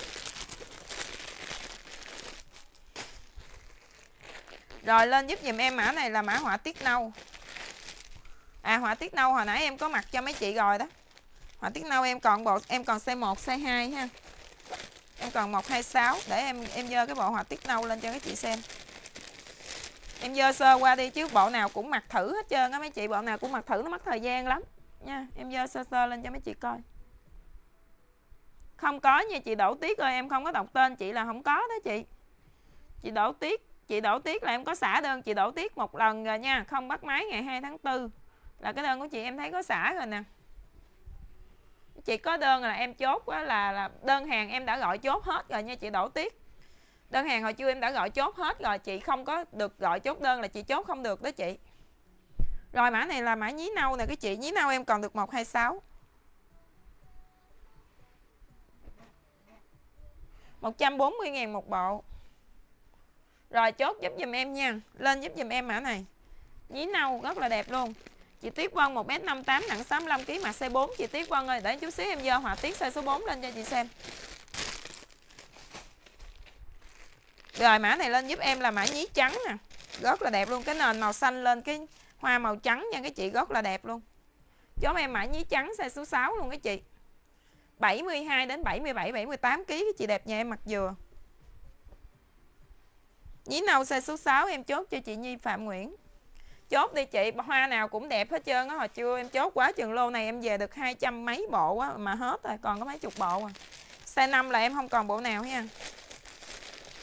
Rồi, lên giúp dùm em mã này là mã họa tiết nâu. À họa tiết nâu hồi nãy em có mặc cho mấy chị rồi đó. Họa tiết nâu em còn bộ, em còn size 1 size 2 ha. Em còn 126 để em em dơ cái bộ họa tiết nâu lên cho các chị xem. Em dơ sơ qua đi chứ bộ nào cũng mặc thử hết trơn á, mấy chị. Bộ nào cũng mặc thử, nó mất thời gian lắm. Nha, em dơ sơ sơ lên cho mấy chị coi. Không có nha chị Đỗ Tiết ơi, em không có đọc tên chị là không có đó chị. Chị Đỗ Tiết chị đổ Tiết là em có xả đơn chị đổ Tiết một lần rồi nha không bắt máy ngày 2 tháng 4 là cái đơn của chị em thấy có xả rồi nè. Chị có đơn là em chốt là, là đơn hàng em đã gọi chốt hết rồi nha chị đổ Tiết. Đơn hàng hồi chưa em đã gọi chốt hết rồi chị không có được gọi chốt đơn là chị chốt không được đó chị. Rồi mã này là mã nhí nâu nè cái chị nhí nâu em còn được 126 140 ngàn một bộ. Rồi, chốt giúp dùm em nha. Lên giúp dùm em mã này? Nhí nâu, rất là đẹp luôn. Chị Tuyết Vân 1m58 nặng 65kg mặt C4 Chị Tuyết Vân ơi, để chút xíu em dơ họa tiết size số 4 lên cho chị xem. Rồi, mã này lên giúp em là mã nhí trắng nè. Rất là đẹp luôn. Cái nền màu xanh lên, cái hoa màu trắng nha, cái chị Rất là đẹp luôn. Chốt em mã nhí trắng size số 6 luôn cái chị. 72 đến 77 78 kg cái chị đẹp nha, em mặc dừa Nhí nâu size số 6 em chốt cho chị Nhi Phạm Nguyễn. Chốt đi chị, hoa nào cũng đẹp hết trơn á, hồi chưa em chốt quá chừng lô này em về được hai trăm mấy bộ á, mà hết rồi, còn có mấy chục bộ à. Size 5 là em không còn bộ nào nha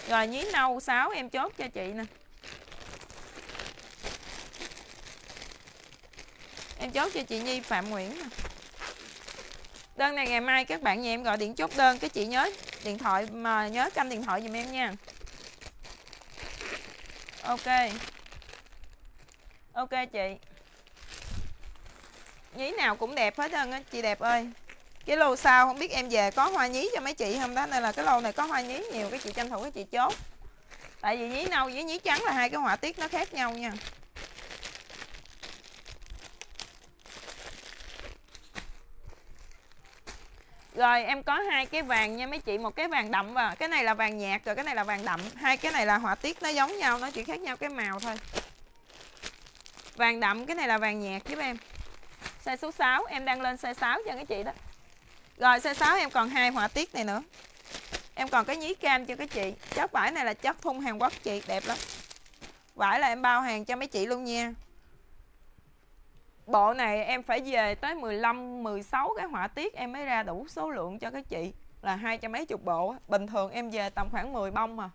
rồi nhí nâu 6 em chốt cho chị nè. Em chốt cho chị Nhi Phạm Nguyễn nè. Đơn này ngày mai các bạn nhà em gọi điện chốt đơn, cái chị nhớ điện thoại, mà nhớ canh điện thoại giùm em nha ok. Ok chị. Nhí nào cũng đẹp hết trơn á, chị đẹp ơi. Cái lô sau không biết em về có hoa nhí cho mấy chị không đó, nên là cái lô này có hoa nhí nhiều, cái chị tranh thủ cái chị chốt. Tại vì nhí nâu với nhí trắng là hai cái họa tiết nó khác nhau nha. Rồi em có hai cái vàng nha mấy chị, một cái vàng đậm và cái này là vàng nhạt rồi cái này là vàng đậm. Hai cái này là họa tiết nó giống nhau, nó chỉ khác nhau cái màu thôi. Vàng đậm cái này là vàng nhạt giúp em. Size số 6 em đang lên size 6 cho cái chị đó. Rồi size 6 em còn hai họa tiết này nữa. Em còn cái nhí cam cho cái chị. Chất vải này là chất thun Hàn Quốc chị, đẹp lắm. Vải là em bao hàng cho mấy chị luôn nha. Bộ này em phải về tới 15, 16 cái họa tiết em mới ra đủ số lượng cho các chị là hai trăm mấy chục bộ. Bình thường em về tầm khoảng 10 bông mà.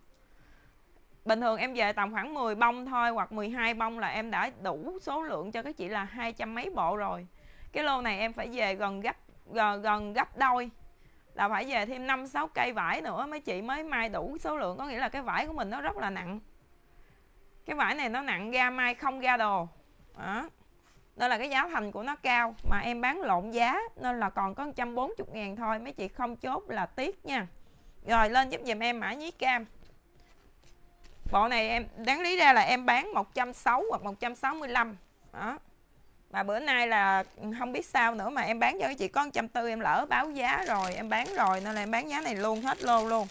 Bình thường em về tầm khoảng 10 bông thôi hoặc 12 bông là em đã đủ số lượng cho các chị là hai trăm mấy bộ rồi. Cái lô này em phải về gần gấp gần, gần gấp đôi là phải về thêm 5 6 cây vải nữa mấy chị mới mai đủ số lượng có nghĩa là cái vải của mình nó rất là nặng. Cái vải này nó nặng ra mai không ra đồ. Đó nên là cái giá thành của nó cao, mà em bán lộn giá, nên là còn có 140 ngàn thôi, mấy chị không chốt là tiếc nha. Rồi, lên giúp dùm em mã nhí cam. Bộ này em, đáng lý ra là em bán 160 hoặc 165 đó. Mà bữa nay là không biết sao nữa mà em bán cho chị có 140 em lỡ báo giá rồi, em bán rồi, nên là em bán giá này luôn, hết lô luôn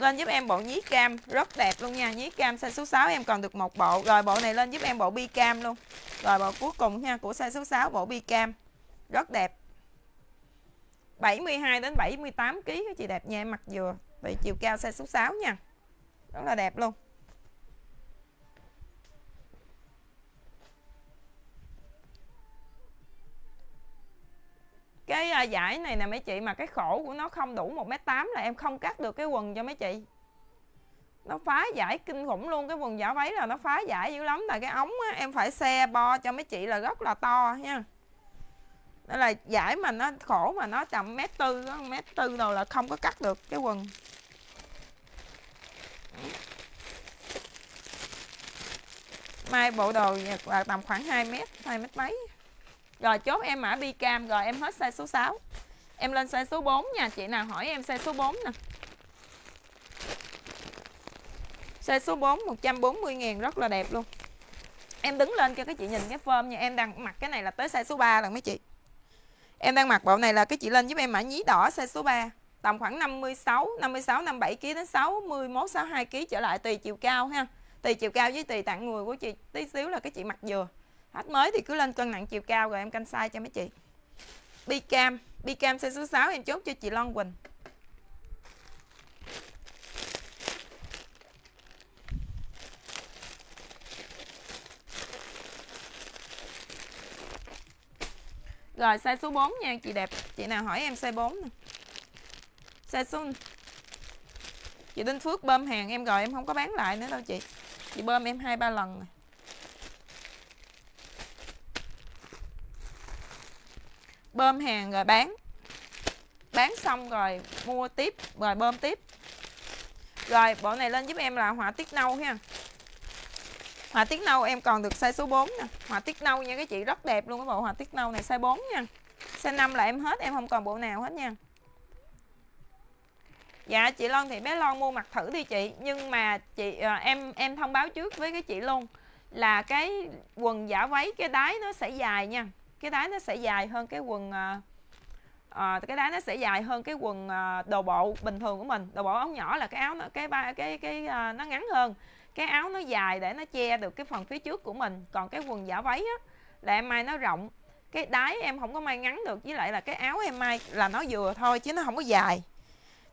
lên giúp em bộ nhí cam, rất đẹp luôn nha. Nhí cam size số 6 em còn được một bộ. Rồi bộ này lên giúp em bộ bi cam luôn. Rồi bộ cuối cùng nha, của size số 6 bộ bi cam. Rất đẹp. 72 đến 78 kg các chị, đẹp nha, em mặc vừa. Vậy chiều cao size số 6 nha. Rất là đẹp luôn. Cái uh, giải này nè mấy chị mà cái khổ của nó không đủ một m tám là em không cắt được cái quần cho mấy chị. Nó phá giải kinh khủng luôn cái quần giả váy là nó phá giải dữ lắm tại cái ống á, em phải xe bo cho mấy chị là rất là to nha. Đó là giải mà nó khổ mà nó tầm mét tư mét tư rồi là không có cắt được cái quần. Mai bộ đồ là tầm khoảng 2 mét hai mét mấy rồi chốt em mã bi cam rồi em hết size số 6 Em lên size số 4 nha Chị nào hỏi em size số 4 nè. Size số 4 140 000 rất là đẹp luôn. Em đứng lên cho các chị nhìn cái form nha Em đang mặc cái này là tới size số 3 lần mấy chị. Em đang mặc bộ này là các chị lên giúp em mã nhí đỏ size số 3 Tầm khoảng 56, 56, 57 kg đến 61, 62 kg trở lại tùy chiều cao ha. Tùy chiều cao với tùy tặng người của chị Tí xíu là cái chị mặc vừa. Hết mới thì cứ lên cân nặng chiều cao rồi em canh size cho mấy chị. Bicam bicam size số 6 em chốt cho chị Long Quỳnh. Rồi, size số 4 nha, chị đẹp. Chị nào hỏi em size 4 nè. Size số Chị Đinh Phước bơm hàng em rồi, em không có bán lại nữa đâu chị. Chị bơm em hai, ba lần nè. Bơm hàng rồi bán. Bán xong rồi mua tiếp rồi bơm tiếp. Rồi bộ này lên giúp em là họa tiết nâu ha. Họa tiết nâu em còn được size số 4 nè. Họa tiết nâu nha các chị rất đẹp luôn cái bộ họa tiết nâu này size 4 nha. Size 5 là em hết em không còn bộ nào hết nha. Dạ chị Lon thì bé Lon mua mặc thử đi chị. Nhưng mà chị à, em em thông báo trước với cái chị luôn Là cái quần giả váy cái đáy nó sẽ dài nha cái đáy nó sẽ dài hơn cái quần à, à, cái đáy nó sẽ dài hơn cái quần à, đồ bộ bình thường của mình. Đồ bộ ống nhỏ là cái áo nó cái ba cái cái à, nó ngắn hơn. Cái áo nó dài để nó che được cái phần phía trước của mình. Còn cái quần giả váy á là em may nó rộng. Cái đáy em không có may ngắn được với lại là cái áo em may là nó vừa thôi chứ nó không có dài.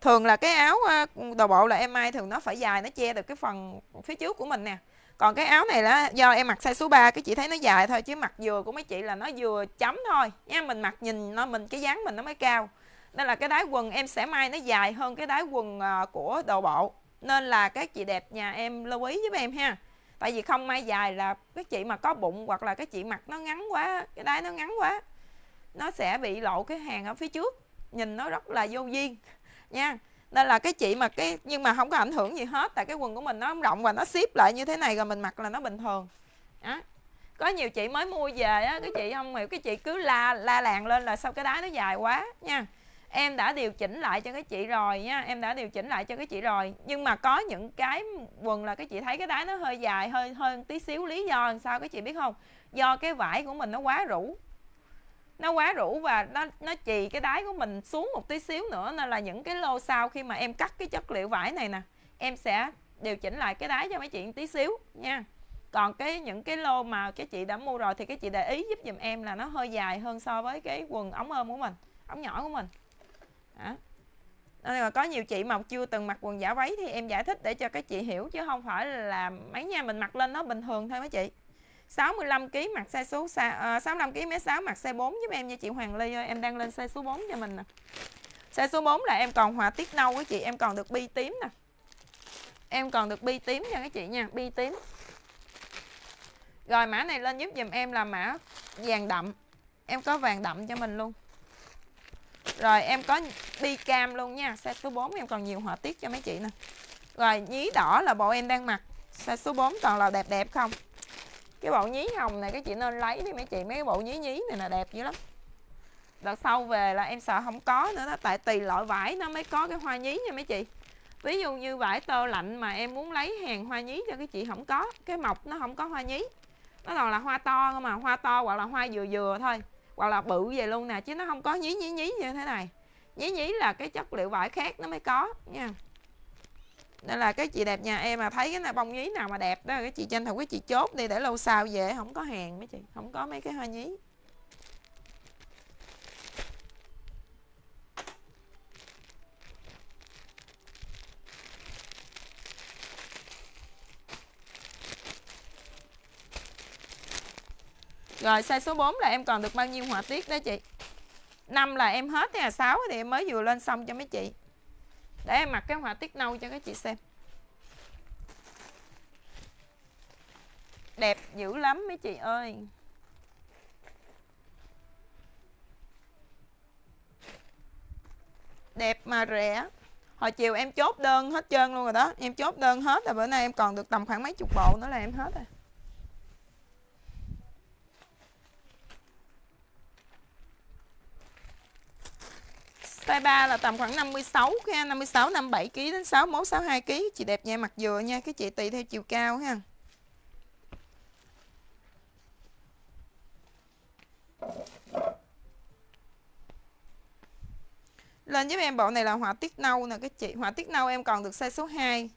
Thường là cái áo à, đồ bộ là em may thường nó phải dài nó che được cái phần phía trước của mình nè còn cái áo này là do em mặc size số 3 cái chị thấy nó dài thôi, chứ mặc vừa của mấy chị là nó vừa chấm thôi. Nha, mình mặc nhìn nó, mình, cái dáng mình nó mới cao. Nên là cái đáy quần em sẽ may nó dài hơn cái đáy quần à, của đồ bộ. Nên là các chị đẹp nhà em lưu ý giúp em ha. Tại vì không may dài là các chị mà có bụng hoặc là các chị mặc nó ngắn quá, cái đáy nó ngắn quá, nó sẽ bị lộ cái hàng ở phía trước. Nhìn nó rất là vô duyên. Nha nên là cái chị mà cái, nhưng mà không có ảnh hưởng gì hết, tại cái quần của mình nó rộng và nó ship lại như thế này rồi mình mặc là nó bình thường. Đó. Có nhiều chị mới mua về á, cái chị không hiểu, cái chị cứ la la làng lên là sao cái đáy nó dài quá nha. Em đã điều chỉnh lại cho cái chị rồi nha, em đã điều chỉnh lại cho cái chị rồi. Nhưng mà có những cái quần là cái chị thấy cái đáy nó hơi dài, hơi hơn tí xíu, lý do làm sao cái chị biết không? Do cái vải của mình nó quá rũ nó quá rũ và nó nó chì cái đáy của mình xuống một tí xíu nữa. Nên là những cái lô sau khi mà em cắt cái chất liệu vải này nè, em sẽ điều chỉnh lại cái đáy cho mấy chị tí xíu nha. Còn cái, những cái lô mà cái chị đã mua rồi thì cái chị để ý giúp giùm em là nó hơi dài hơn so với cái quần ống ôm của mình, ống nhỏ của mình. Đó. Nên là có nhiều chị mà chưa từng mặc quần giả váy thì em giải thích để cho các chị hiểu, chứ không phải là mấy nha mình mặc lên nó bình thường thôi mấy chị. 65 kg mặc size số xa, uh, 65 kg mét 6 mặc size 4 giúp em nha chị Hoàng Ly ơi, em đang lên size số 4 cho mình nè. Size số 4 là em còn họa tiết nâu với chị, em còn được bi tím nè. Em còn được bi tím nha các chị nha, bi tím. Rồi mã này lên giúp dùm em là mã vàng đậm. Em có vàng đậm cho mình luôn. Rồi em có bi cam luôn nha, size số 4 em còn nhiều họa tiết cho mấy chị nè. Rồi nhí đỏ là bộ em đang mặc, size số 4 toàn là đẹp đẹp không? Cái bộ nhí hồng này các chị nên lấy đi mấy chị, mấy cái bộ nhí nhí này là đẹp dữ lắm. Đợt sau về là em sợ không có nữa đó, tại tùy loại vải nó mới có cái hoa nhí nha mấy chị. Ví dụ như vải tơ lạnh mà em muốn lấy hàng hoa nhí cho cái chị không có, cái mọc nó không có hoa nhí. Nó còn là hoa to không mà hoa to hoặc là hoa vừa vừa thôi, hoặc là bự về luôn nè, chứ nó không có nhí nhí nhí như thế này. Nhí nhí là cái chất liệu vải khác nó mới có nha nên là cái chị đẹp nhà em mà thấy cái nào bông nhí nào mà đẹp đó, cái chị tranh thủ cái chị chốt đi để lâu sau về, không có hàng mấy chị, không có mấy cái hoa nhí. Rồi, size số 4 là em còn được bao nhiêu họa tiết đó chị? 5 là em hết nha 6 thì em mới vừa lên xong cho mấy chị? Để em mặc cái họa tiết nâu cho các chị xem. Đẹp dữ lắm mấy chị ơi. Đẹp mà rẻ. Hồi chiều em chốt đơn hết trơn luôn rồi đó. Em chốt đơn hết rồi bữa nay em còn được tầm khoảng mấy chục bộ nữa là em hết rồi. Size 3 là tầm khoảng 56 ha, 56 57 kg đến 61 62 kg. Chị đẹp nha, mặt vừa nha, cái chị tùy theo chiều cao ha. Lên giúp em bộ này là họa tiết nâu nè các chị. Họa tiết nâu em còn được size số 2.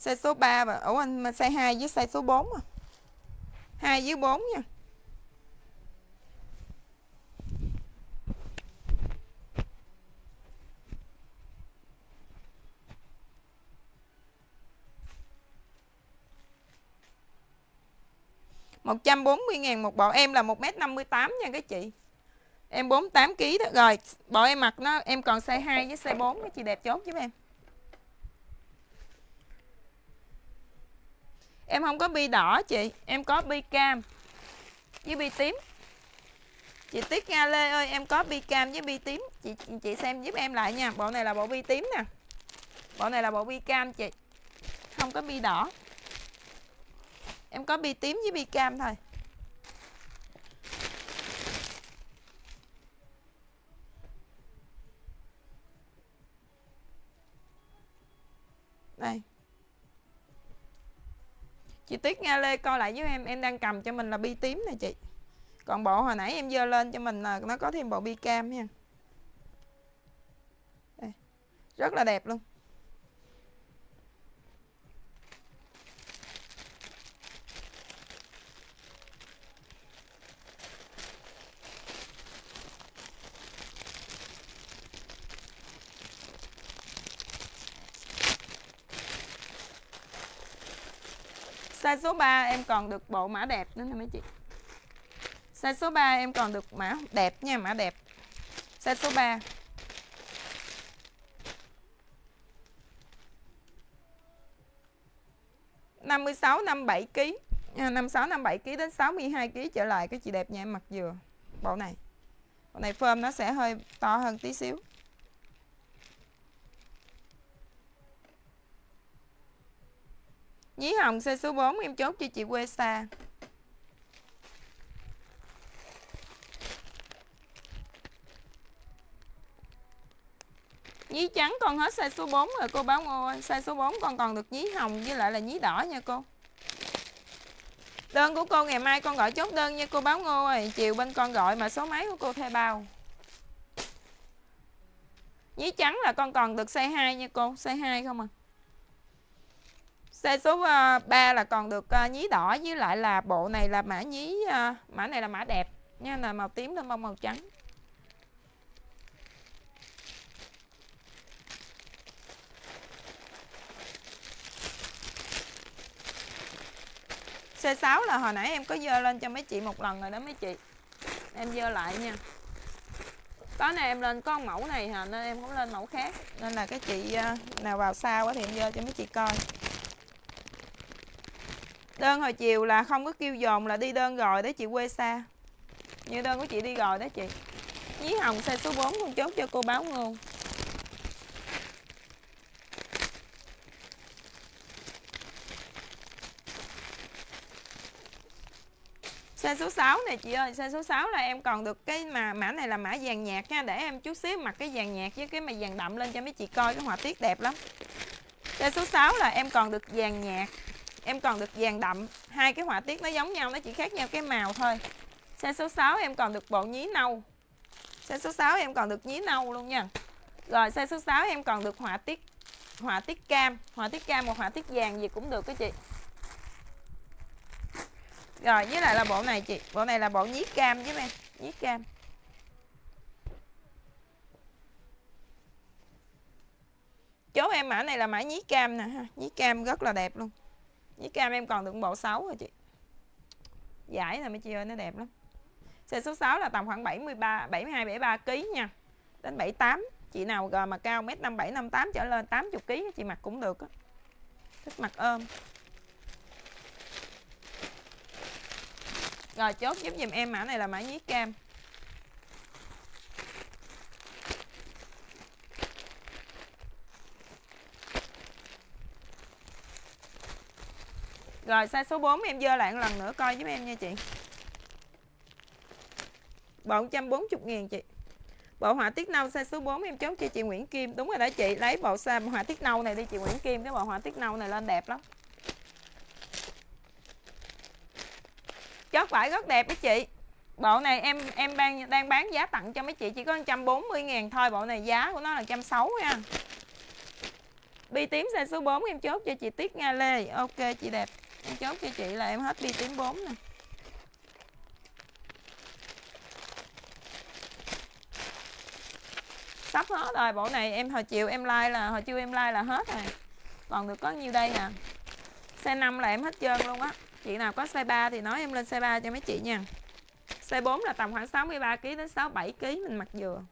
Size số 3 và ủa anh size 2 với size số 4 à. 2 với 4 nha. 140 ngàn một bộ. Em là 1m58 nha các chị. Em 48 kg đó Rồi, bộ em mặc nó, em còn size 2 với size 4 Các chị, đẹp chốt giúp em. Em không có bi đỏ chị, Em có bi cam Với bi tím. Chị Tiết Nga Lê ơi, em có bi cam với bi tím. Chị chị xem giúp em lại nha. Bộ này là bộ bi tím nè. Bộ này là bộ bi cam chị. Không có bi đỏ. Em có bi tím với bi cam thôi. Đây. Chị Tuyết Nga Lê coi lại với em Em đang cầm cho mình là bi tím nè chị. Còn bộ hồi nãy em dơ lên cho mình là Nó có thêm bộ bi cam nha. Đây. Rất là đẹp luôn. Size số 3 em còn được bộ mã đẹp nữa nè mấy chị Size số 3 em còn được mã đẹp nha mã đẹp Size số 3 56 57 kg. À, 56 57 kg đến 62 kg trở lại cái chị đẹp nha em mặc vừa. Bộ này. Bộ này phơm nó sẽ hơi to hơn tí xíu. Nhí hồng xe số 4 em chốt cho chị quê xa. Nhí trắng, con hết size số 4 rồi, cô báo Ngô ơi. Size số 4 con còn được nhí hồng với lại là nhí đỏ nha cô. Đơn của cô ngày mai con gọi chốt đơn nha cô báo Ngô ơi. Chiều bên con gọi mà số máy của cô thay bao. Nhí trắng là con còn được size 2 nha cô. Size 2 không à xe số ờ, 3 là còn được ờ, nhí đỏ với lại là bộ này là mã nhí ờ, mã này là mã đẹp nha là màu tím lên bông màu trắng. C6 là hồi nãy em có dơ lên cho mấy chị một lần rồi đó mấy chị. Em dơ lại nha. Có này em lên con mẫu này hả, Nên em không lên mẫu khác. Nên là cái chị nào vào sau thì em dơ cho mấy chị coi. Đơn hồi chiều là không có kêu dồn là đi đơn rồi đấy chị quê xa. Như đơn của chị đi rồi đó chị. Nhí hồng xe số 4 con chốt cho cô báo ngôn Xe số 6 này chị ơi, xe số 6 là em còn được cái mà mã này là mã vàng nhạt nha, để em chút xíu mặc cái vàng nhạt với cái mà vàng đậm lên cho mấy chị coi cái họa tiết đẹp lắm. Xe số 6 là em còn được vàng nhạt, em còn được vàng đậm, hai cái họa tiết nó giống nhau, nó chỉ khác nhau cái màu thôi. Xe số 6 em còn được bộ nhí nâu. Xe số 6 em còn được nhí nâu luôn nha. Rồi xe số 6 em còn được họa tiết họa tiết cam, họa tiết cam một họa tiết vàng gì cũng được các chị. Rồi với lại là bộ này chị Bộ này là bộ nhí cam với em Nhí cam Chốt em mã này là mã nhí cam nè ha Nhí cam rất là đẹp luôn với cam em còn được bộ 6 rồi chị. Giải là mấy chị ơi, nó đẹp lắm. Xe số 6 là tầm khoảng 73 72 73 kg nha. Đến 78 Chị nào gờ mà cao 1m57 58 trở lên 80 kg chị mặc cũng được á. Thích mặc ôm. Rồi chốt giúp dùm em mã này là mã nhí cam. Rồi, size số 4 em dơ lại một lần nữa coi giúp em nha chị. Bộ 140 ngàn chị. Bộ họa tiết nâu size số 4 em chốt cho chị Nguyễn Kim. Đúng rồi đó chị, Lấy bộ size họa tiết nâu này đi chị Nguyễn Kim, Cái bộ họa tiết nâu này lên đẹp lắm. Chốt vải rất đẹp đó chị. Bộ này em em đang đang bán giá tặng cho mấy chị, chỉ có 140 ngàn thôi. Bộ này giá của nó là 160 nha bi tím size số 4 em chốt cho chị Tiết Nga Lê. Ok, chị đẹp em chốt cho chị là em hết bi tím 4 nè. Sắp hết rồi, bộ này em hồi chiều em like là, hồi chiều em like là hết rồi. Còn được có nhiêu đây nè? Xe 5 là em hết trơn luôn á. Chị nào có xe 3 thì nói em lên xe 3 cho mấy chị nha. Xe 4 là tầm khoảng 63kg đến 67kg mình mặc dừa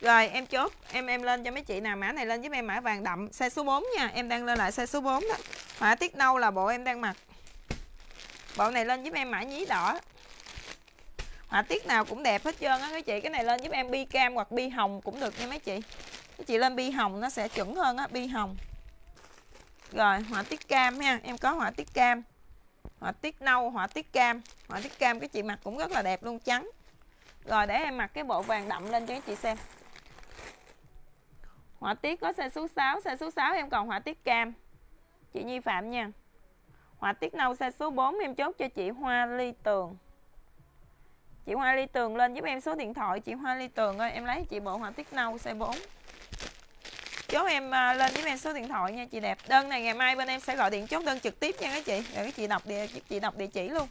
Rồi, em chốt, Em em lên cho mấy chị nào, mã này lên giúp em, mã vàng đậm, xe số 4 nha. Em đang lên lại xe số 4 đó. Họa tiết nâu là bộ em đang mặc. Bộ này lên giúp em mã nhí đỏ. Họa tiết nào cũng đẹp hết trơn á các chị. Cái này lên giúp em bi cam hoặc bi hồng cũng được nha mấy chị. Các chị lên bi hồng nó sẽ chuẩn hơn á, Bi hồng. Rồi, họa tiết cam ha. Em có họa tiết cam. Họa tiết nâu, họa tiết cam. Họa tiết cam cái chị mặc cũng rất là đẹp luôn, trắng. Rồi, để em mặc cái bộ vàng đậm lên cho các chị xem. Họa tiết có xe số 6 xe số 6 em còn họa tiết cam chị Nhi Phạm nha. Họa tiết nâu xe số 4 em chốt cho chị Hoa Ly Tường. Chị Hoa Ly Tường lên giúp em số điện thoại. Chị Hoa Ly Tường ơi, em lấy chị bộ họa tiết nâu xe 4 chốt em à, lên giúp em số điện thoại nha, chị đẹp. Đơn này ngày mai bên em sẽ gọi điện chốt đơn trực tiếp nha các chị. Để các chị đọc địa, chị đọc địa chỉ luôn.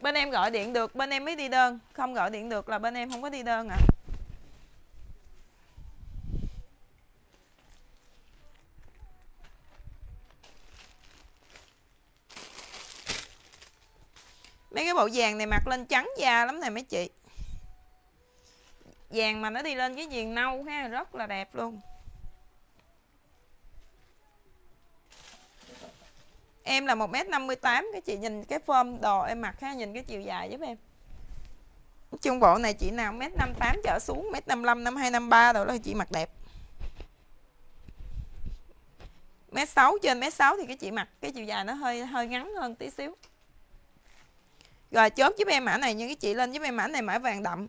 Bên em gọi điện được, bên em mới đi đơn. Không gọi điện được là bên em không có đi đơn ạ. à. Mấy cái bộ vàng này mặc lên trắng da lắm nè mấy chị. Vàng mà nó đi lên cái viền nâu ha rất là đẹp luôn. Em là 1m58 Cái chị nhìn cái form đồ em mặc ha Nhìn cái chiều dài giúp em. Trung bộ này chị nào 1m58 trở xuống 1m55, 52, 53 rồi đó chị mặc đẹp. Mét 6 trên mét 6 thì cái chị mặc cái chiều dài nó hơi hơi ngắn hơn tí xíu rồi, chốt giúp em mã này nhưng cái chị lên giúp em mã này, mã vàng đậm.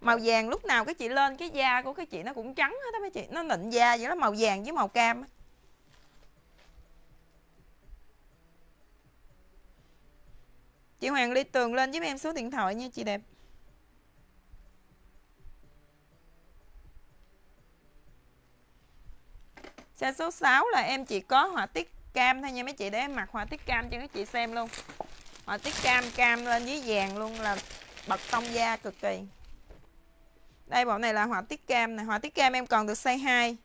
Màu vàng lúc nào cái chị lên, cái da của cái chị nó cũng trắng hết đó mấy chị. Nó nịnh da vậy đó, màu vàng với màu cam chị Hoàng Ly Tường lên giúp em số điện thoại nha, chị đẹp. Xe số 6 là em chỉ có họa tiết cam thôi nha mấy chị, để em mặc họa tiết cam cho các chị xem luôn. Họa tiết cam cam lên với vàng luôn là bật tông da cực kỳ. Đây, bộ này là họa tiết cam này họa tiết cam em còn được size 2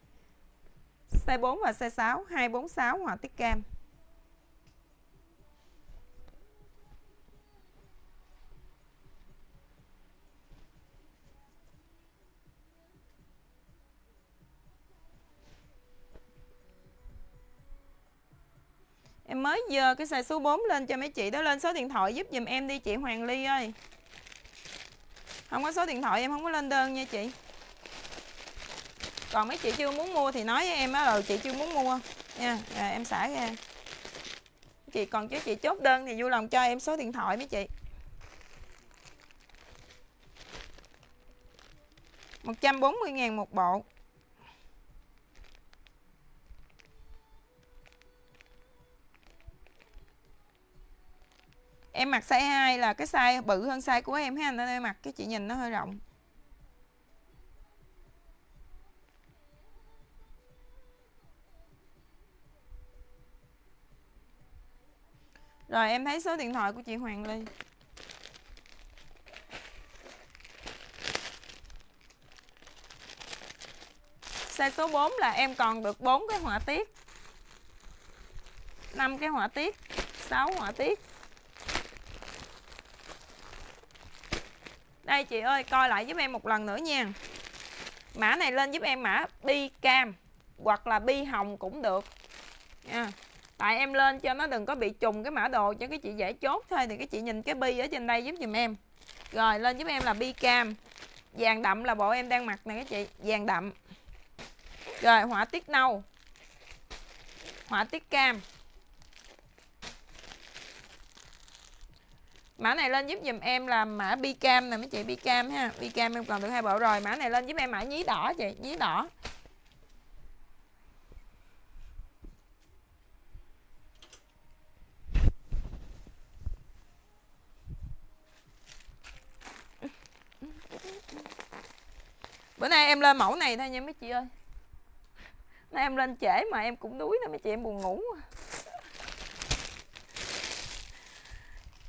size 4 và size 6 246 họa tiết cam. Em mới giờ cái xài số 4 lên cho mấy chị đó, lên số điện thoại giúp dùm em đi chị Hoàng Ly ơi. Không có số điện thoại em không có lên đơn nha chị. Còn mấy chị chưa muốn mua thì nói với em á, rồi chị chưa muốn mua. Nha, rồi em xả ra. Chị, còn chứ chị chốt đơn thì vui lòng cho em số điện thoại mấy chị. 140 ngàn một bộ. Em mặc size 2 là cái size bự hơn size của em ha nên em mặc cái chị nhìn nó hơi rộng. Rồi, em thấy số điện thoại của chị Hoàng Ly. Size số 4 là em còn được 4 cái họa tiết 5 cái họa tiết 6 họa tiết. Đây chị ơi, coi lại giúp em một lần nữa nha. Mã này lên giúp em mã bi cam Hoặc là bi hồng cũng được. Nha. Tại em lên cho nó đừng có bị trùng cái mã đồ cho cái chị dễ chốt thôi, Thì cái chị nhìn cái bi ở trên đây giúp dùm em. Rồi, lên giúp em là bi cam Vàng đậm là bộ em đang mặc nè các chị, Vàng đậm. Rồi, họa tiết nâu. Họa tiết cam. Mã này lên giúp dùm em là mã bi cam nè, mấy chị bi cam ha. Bi cam em còn được hai bộ rồi. Mã này lên giúp em mã nhí đỏ chị, nhí đỏ. Bữa nay em lên mẫu này thôi nha mấy chị ơi. Nay em lên trễ mà em cũng đuối nữa, mấy chị em buồn ngủ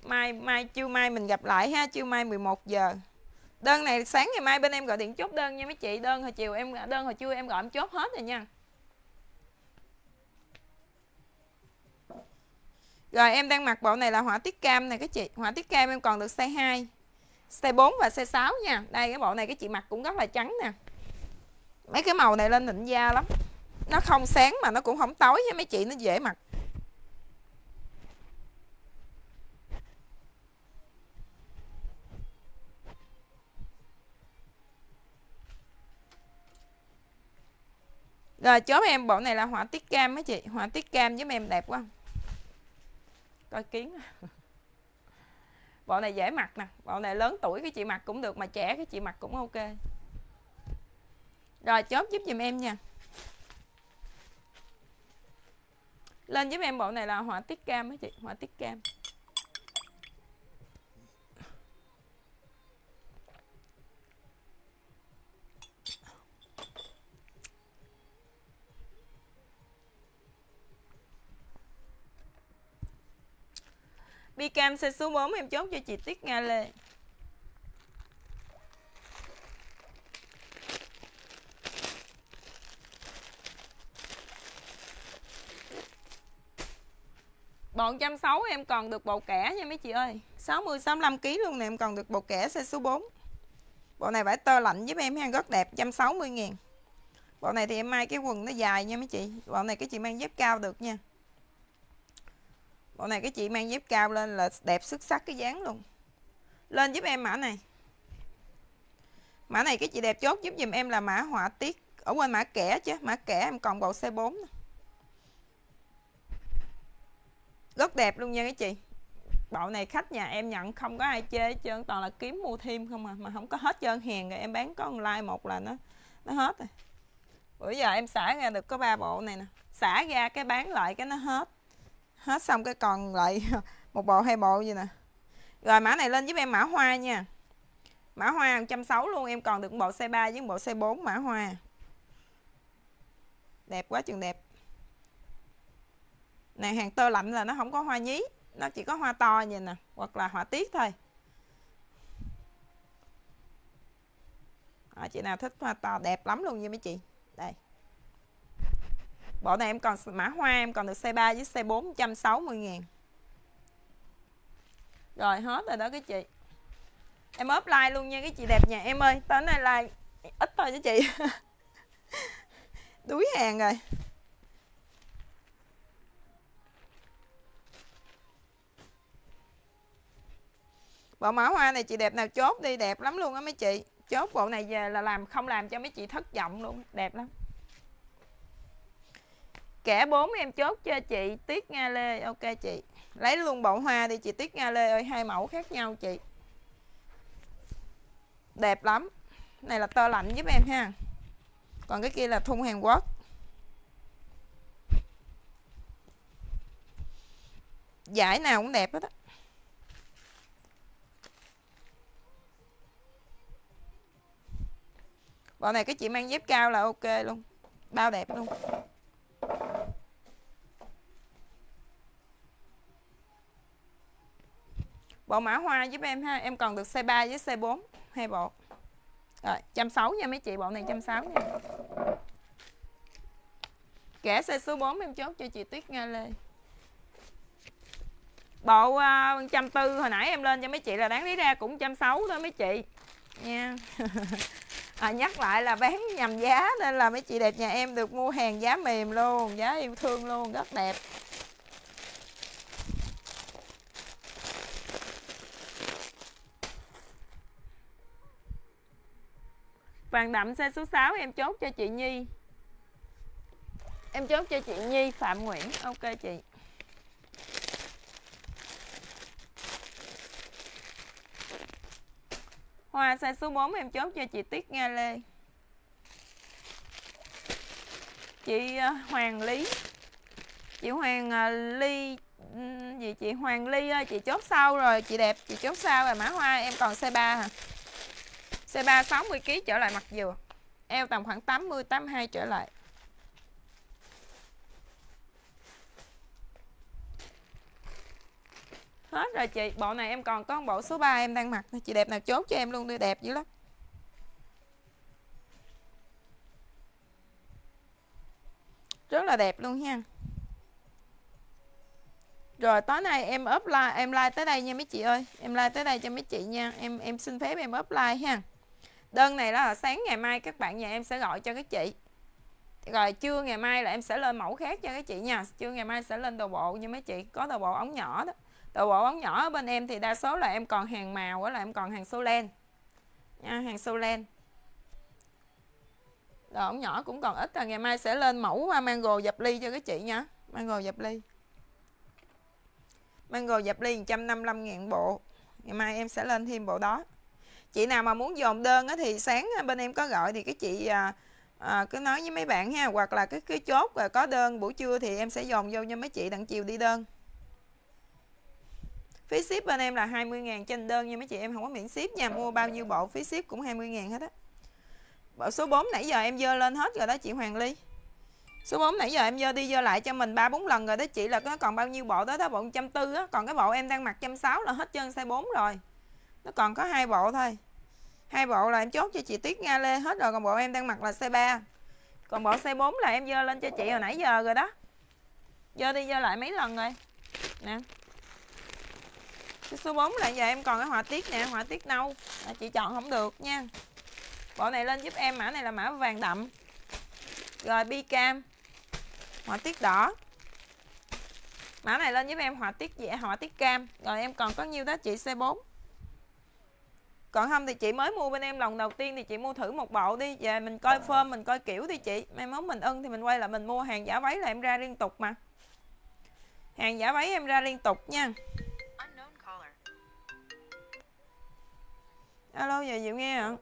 mai mai chiều mai mình gặp lại ha chiều mai 11 giờ. Đơn này sáng ngày mai bên em gọi điện chốt đơn nha mấy chị, đơn hồi chiều em, đơn hồi trưa em gọi em chốt hết rồi nha. Rồi, em đang mặc bộ này là họa tiết cam này các chị, Họa tiết cam em còn được size 2 Size 4 và size 6 nha. Đây, cái bộ này các chị mặc cũng rất là trắng nè. Mấy cái màu này lên nịnh da lắm. Nó không sáng mà nó cũng không tối với mấy chị, Nó dễ mặc. Rồi chốt em, bộ này là họa tiết cam mấy chị. Họa tiết cam với em đẹp quá. Coi kiến. Bộ này dễ mặc nè. Bộ này lớn tuổi cái chị mặc cũng được Mà trẻ cái chị mặc cũng ok. Rồi, chốt giúp giùm em nha. Lên giúp em bộ này là họa tiết cam mấy chị. Họa tiết cam. Bicam xe số 4 em chốt cho chị Tiết Nga Lê Bọn Bộ 160 em còn được bộ kẻ nha mấy chị ơi. 60 65 kg luôn nè, em còn được bộ kẻ xe số 4 Bộ này vải tơ lạnh giúp em ha rất đẹp 160 ngàn. Bộ này thì em may cái quần nó dài nha mấy chị. Bộ này cái chị mang dép cao được nha. Bộ này cái chị mang dép cao lên là đẹp xuất sắc cái dáng luôn. Lên giúp em mã này. Mã này cái chị đẹp chốt giúp dùm em là mã họa tiết. Ở quên mã kẻ chứ, Mã kẻ em còn bộ C4 Rất đẹp luôn nha cái chị. Bộ này khách nhà em nhận không có ai chê hết trơn, Toàn là kiếm mua thêm không à Mà không có hết trơn hàng rồi em bán có online một là nó nó hết rồi. Bữa giờ em xả ra được có ba bộ này nè. Xả ra cái bán lại cái nó hết. Hết xong cái còn lại một bộ hai bộ gì nè. Rồi mã này lên giúp em mã hoa nha. Mã hoa 160 luôn Em còn được bộ xe 3 với bộ xe 4 mã hoa. Đẹp quá chừng đẹp. Này hàng tơ lạnh là nó không có hoa nhí Nó chỉ có hoa to vậy nè Hoặc là họa tiết thôi. À, Chị nào thích hoa to đẹp lắm luôn nha mấy chị. Đây. Bộ này em còn mã hoa, em còn được C3 với C4 160 ngàn. Rồi, hết rồi đó cái chị. Em offline like luôn nha cái chị đẹp nhà em ơi. Tới này like ít thôi chứ chị. Đuối hàng rồi. Bộ mã hoa này chị đẹp nào chốt đi, Đẹp lắm luôn á mấy chị. Chốt bộ này về là làm không làm cho mấy chị thất vọng luôn, Đẹp lắm. Kẻ 4 em chốt cho chị Tiết Nga Lê. Ok chị. Lấy luôn bộ hoa đi chị Tiết Nga Lê ơi, Hai mẫu khác nhau chị. Đẹp lắm. Này là tơ lạnh giúp em ha. Còn cái kia là thun Hàn Quốc. Giải nào cũng đẹp hết á. Bộ này cái chị mang dép cao là ok luôn. Bao đẹp luôn. Bộ mã hoa giúp em ha Em còn được C3 với C4 hai bộ. Rồi trăm sáu nha mấy chị bộ này trăm sáu nha. Kẻ xe số 4 em chốt cho chị Tuyết Nga Lê bộ à, uh, trăm tư hồi nãy em lên cho mấy chị là đáng lý ra cũng trăm sáu thôi mấy chị. Nha. À, nhắc lại là bán nhầm giá nên là mấy chị đẹp nhà em được mua hàng giá mềm luôn giá yêu thương luôn rất đẹp. Vàng đậm xe số 6 em chốt cho chị Nhi. Em chốt cho chị Nhi, Phạm Nguyễn. Ok chị. Hoa size số 4 em chốt cho chị Tiết Nga Lê. Chị ờ, Hoàng Lý. Chị Hoàng ờ, Ly ừ, gì chị? Hoàng Ly ơi, chị chốt sau rồi, chị đẹp, chị chốt sau rồi. Mã hoa, em còn size 3 hả? C3 60kg trở lại mặt dừa. Eo tầm khoảng 80 82 trở lại. Hết rồi chị. Bộ này em còn có bộ số 3 em đang mặc Chị đẹp nào chốt cho em luôn đi, đẹp dữ lắm. Rất là đẹp luôn nha rồi, tối nay em up like em like tới đây nha mấy chị ơi. Em like tới đây cho mấy chị nha. Em em xin phép em up like ha đơn này là sáng ngày mai các bạn nhà em sẽ gọi cho các chị. Rồi trưa ngày mai là em sẽ lên mẫu khác cho các chị nha. Trưa ngày mai sẽ lên đồ bộ như mấy chị. Có đồ bộ ống nhỏ đó. Đồ bộ ống nhỏ ở bên em thì đa số là em còn hàng màu đó là em còn hàng solen nha, hàng solen đồ ống nhỏ cũng còn ít là ngày mai sẽ lên mẫu mango dập ly cho các chị nha. Mango dập ly. Mango dập ly 155 ngàn bộ. Ngày mai em sẽ lên thêm bộ đó chị nào mà muốn dồn đơn á, thì sáng à, bên em có gọi thì cái chị à, à, cứ nói với mấy bạn ha hoặc là cái cái chốt rồi có đơn buổi trưa thì em sẽ dồn vô cho mấy chị đặng chiều đi đơn. Phí ship bên em là 20.000 trên đơn nha mấy chị em không có miễn ship nha mua bao nhiêu bộ phí ship cũng 20.000 hết á. Bộ số 4 nãy giờ em dơ lên hết rồi đó chị Hoàng Ly. Số 4 nãy giờ em dơ đi dơ lại cho mình ba bốn lần rồi đó chị là nó còn bao nhiêu bộ đó đó bộ 140 á còn cái bộ em đang mặc 160 là hết chân size 4 rồi nó còn có hai bộ thôi. Hai bộ là em chốt cho chị Tuyết Nga Lê hết rồi, còn bộ em đang mặc là C3 còn bộ C4 là em dơ lên cho chị hồi nãy giờ rồi đó. Dơ đi dơ lại mấy lần rồi. Nè. Cái số 4 là giờ em còn cái họa tiết nè, họa tiết nâu. Là chị chọn không được nha. Bộ này lên giúp em, mã này là mã vàng đậm. Rồi, bi cam. Họa tiết đỏ. Mã này lên giúp em họa tiết dạ họa tiết cam. Rồi, em còn có nhiêu đó chị? C4 còn không thì chị mới mua bên em lần đầu tiên thì chị mua thử một bộ đi về mình coi phơm mình coi kiểu đi chị. Mai mốt mình ưng thì mình quay lại mình mua hàng giả váy là em ra liên tục mà. Hàng giả váy em ra liên tục nha. Alo giờ diệu nghe ạ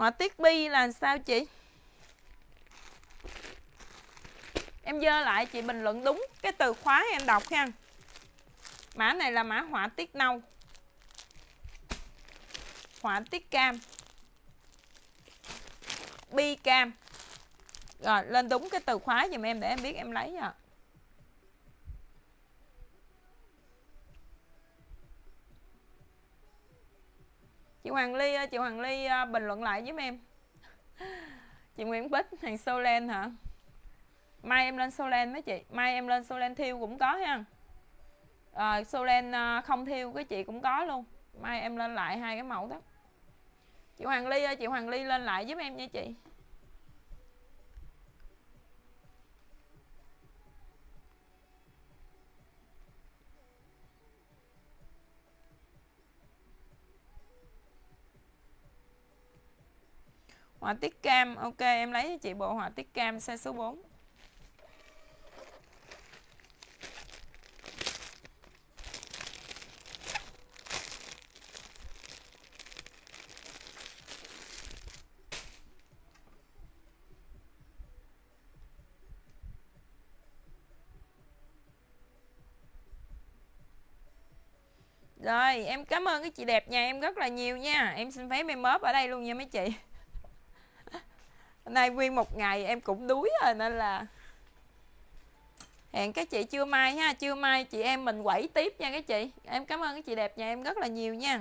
họa tiết bi là sao chị? Em dơ lại, chị bình luận đúng cái từ khóa em đọc ha. Mã này là mã họa tiết nâu. Họa tiết cam. Bi cam. Rồi, lên đúng cái từ khóa giùm em để em biết em lấy nha. Chị Hoàng Ly chị Hoàng Ly à, bình luận lại giúp em. Chị Nguyễn Bích hàng Solen hả? Mai em lên Solen mấy chị. Mai em lên Solen thiêu cũng có ha. Ờ, à, Solen không thiêu cái chị cũng có luôn. Mai em lên lại hai cái mẫu đó. Chị Hoàng Ly ơi chị Hoàng Ly lên lại giúp em nha chị. Họa tiết cam ok em lấy cho chị bộ họa tiết cam size số 4 Rồi, em cảm ơn cái chị đẹp nhà em rất là nhiều nha. Em xin phép em mớp ở đây luôn nha mấy chị nay nguyên một ngày em cũng đuối rồi nên là hẹn các chị chưa mai ha. Chưa mai chị em mình quẩy tiếp nha các chị. Em cảm ơn các chị đẹp nhà em rất là nhiều nha.